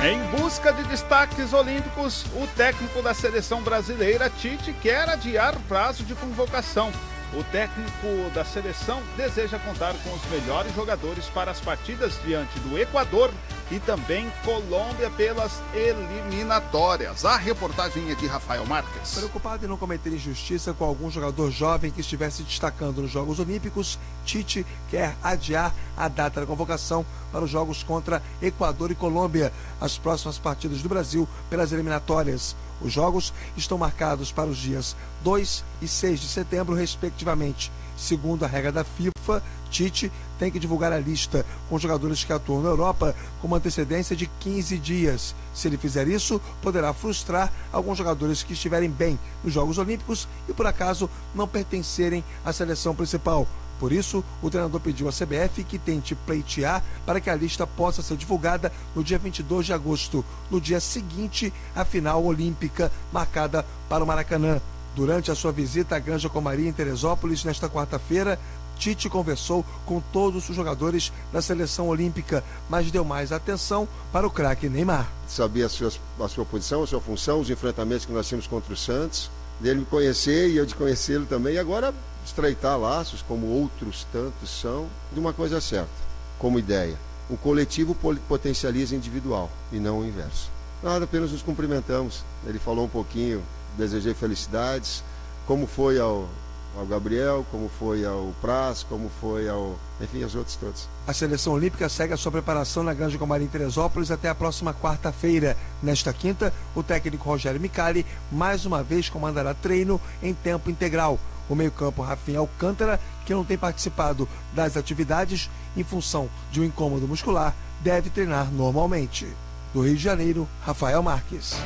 Em busca de destaques olímpicos, o técnico da seleção brasileira, Tite, quer adiar o prazo de convocação. O técnico da seleção deseja contar com os melhores jogadores para as partidas diante do Equador e também Colômbia pelas eliminatórias. A reportagem é de Rafael Marques. Preocupado em não cometer injustiça com algum jogador jovem que estivesse destacando nos Jogos Olímpicos, Tite quer adiar a data da convocação para os jogos contra Equador e Colômbia, as próximas partidas do Brasil pelas eliminatórias. Os jogos estão marcados para os dias 2 e 6 de setembro, respectivamente. Segundo a regra da FIFA, Tite tem que divulgar a lista com jogadores que atuam na Europa com uma antecedência de 15 dias. Se ele fizer isso, poderá frustrar alguns jogadores que estiverem bem nos Jogos Olímpicos e por acaso não pertencerem à seleção principal. Por isso, o treinador pediu à CBF que tente pleitear para que a lista possa ser divulgada no dia 22 de agosto, no dia seguinte à final olímpica marcada para o Maracanã. Durante a sua visita à Granja Comaria em Teresópolis nesta quarta-feira, Tite conversou com todos os jogadores da seleção olímpica, mas deu mais atenção para o craque Neymar. Sabia a sua, a sua posição, a sua função, os enfrentamentos que nós tínhamos contra o Santos, dele me conhecer e eu de conhecê-lo também. E agora estreitar laços, como outros tantos são, de uma coisa certa, como ideia. O coletivo potencializa individual e não o inverso. Nada, apenas nos cumprimentamos. Ele falou um pouquinho, desejei felicidades, como foi ao, ao Gabriel, como foi ao Praz, como foi ao. enfim, aos outros todos. A seleção olímpica segue a sua preparação na Grande Comari em Teresópolis até a próxima quarta-feira. Nesta quinta, o técnico Rogério Micali mais uma vez comandará treino em tempo integral. O meio-campo Rafinha Alcântara, que não tem participado das atividades em função de um incômodo muscular, deve treinar normalmente. Do Rio de Janeiro, Rafael Marques.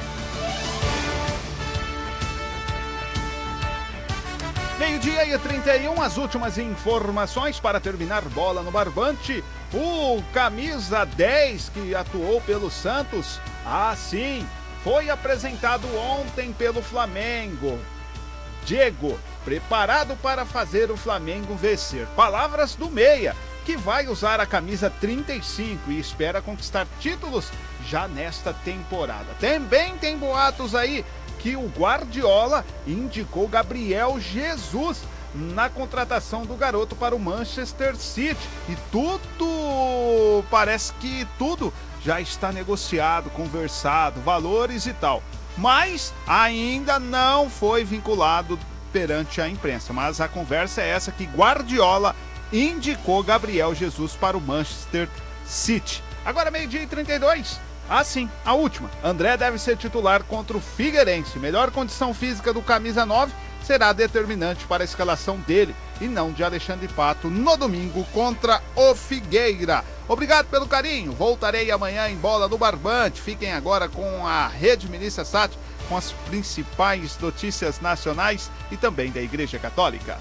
Meio-dia e 31, as últimas informações para terminar bola no barbante. O camisa 10 que atuou pelo Santos, ah sim, foi apresentado ontem pelo Flamengo. Diego, preparado para fazer o Flamengo vencer. Palavras do Meia, que vai usar a camisa 35 e espera conquistar títulos já nesta temporada. Também tem boatos aí que o Guardiola indicou Gabriel Jesus na contratação do garoto para o Manchester City. E tudo parece que tudo já está negociado, conversado, valores e tal. Mas ainda não foi vinculado perante a imprensa. Mas a conversa é essa que Guardiola indicou Gabriel Jesus para o Manchester City. Agora meio-dia e 32. Ah, sim, a última. André deve ser titular contra o Figueirense. Melhor condição física do camisa 9 será determinante para a escalação dele e não de Alexandre Pato no domingo contra o Figueira. Obrigado pelo carinho. Voltarei amanhã em Bola no Barbante. Fiquem agora com a Rede Milícia Sat com as principais notícias nacionais e também da Igreja Católica.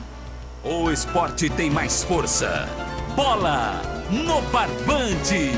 O esporte tem mais força. Bola no Barbante.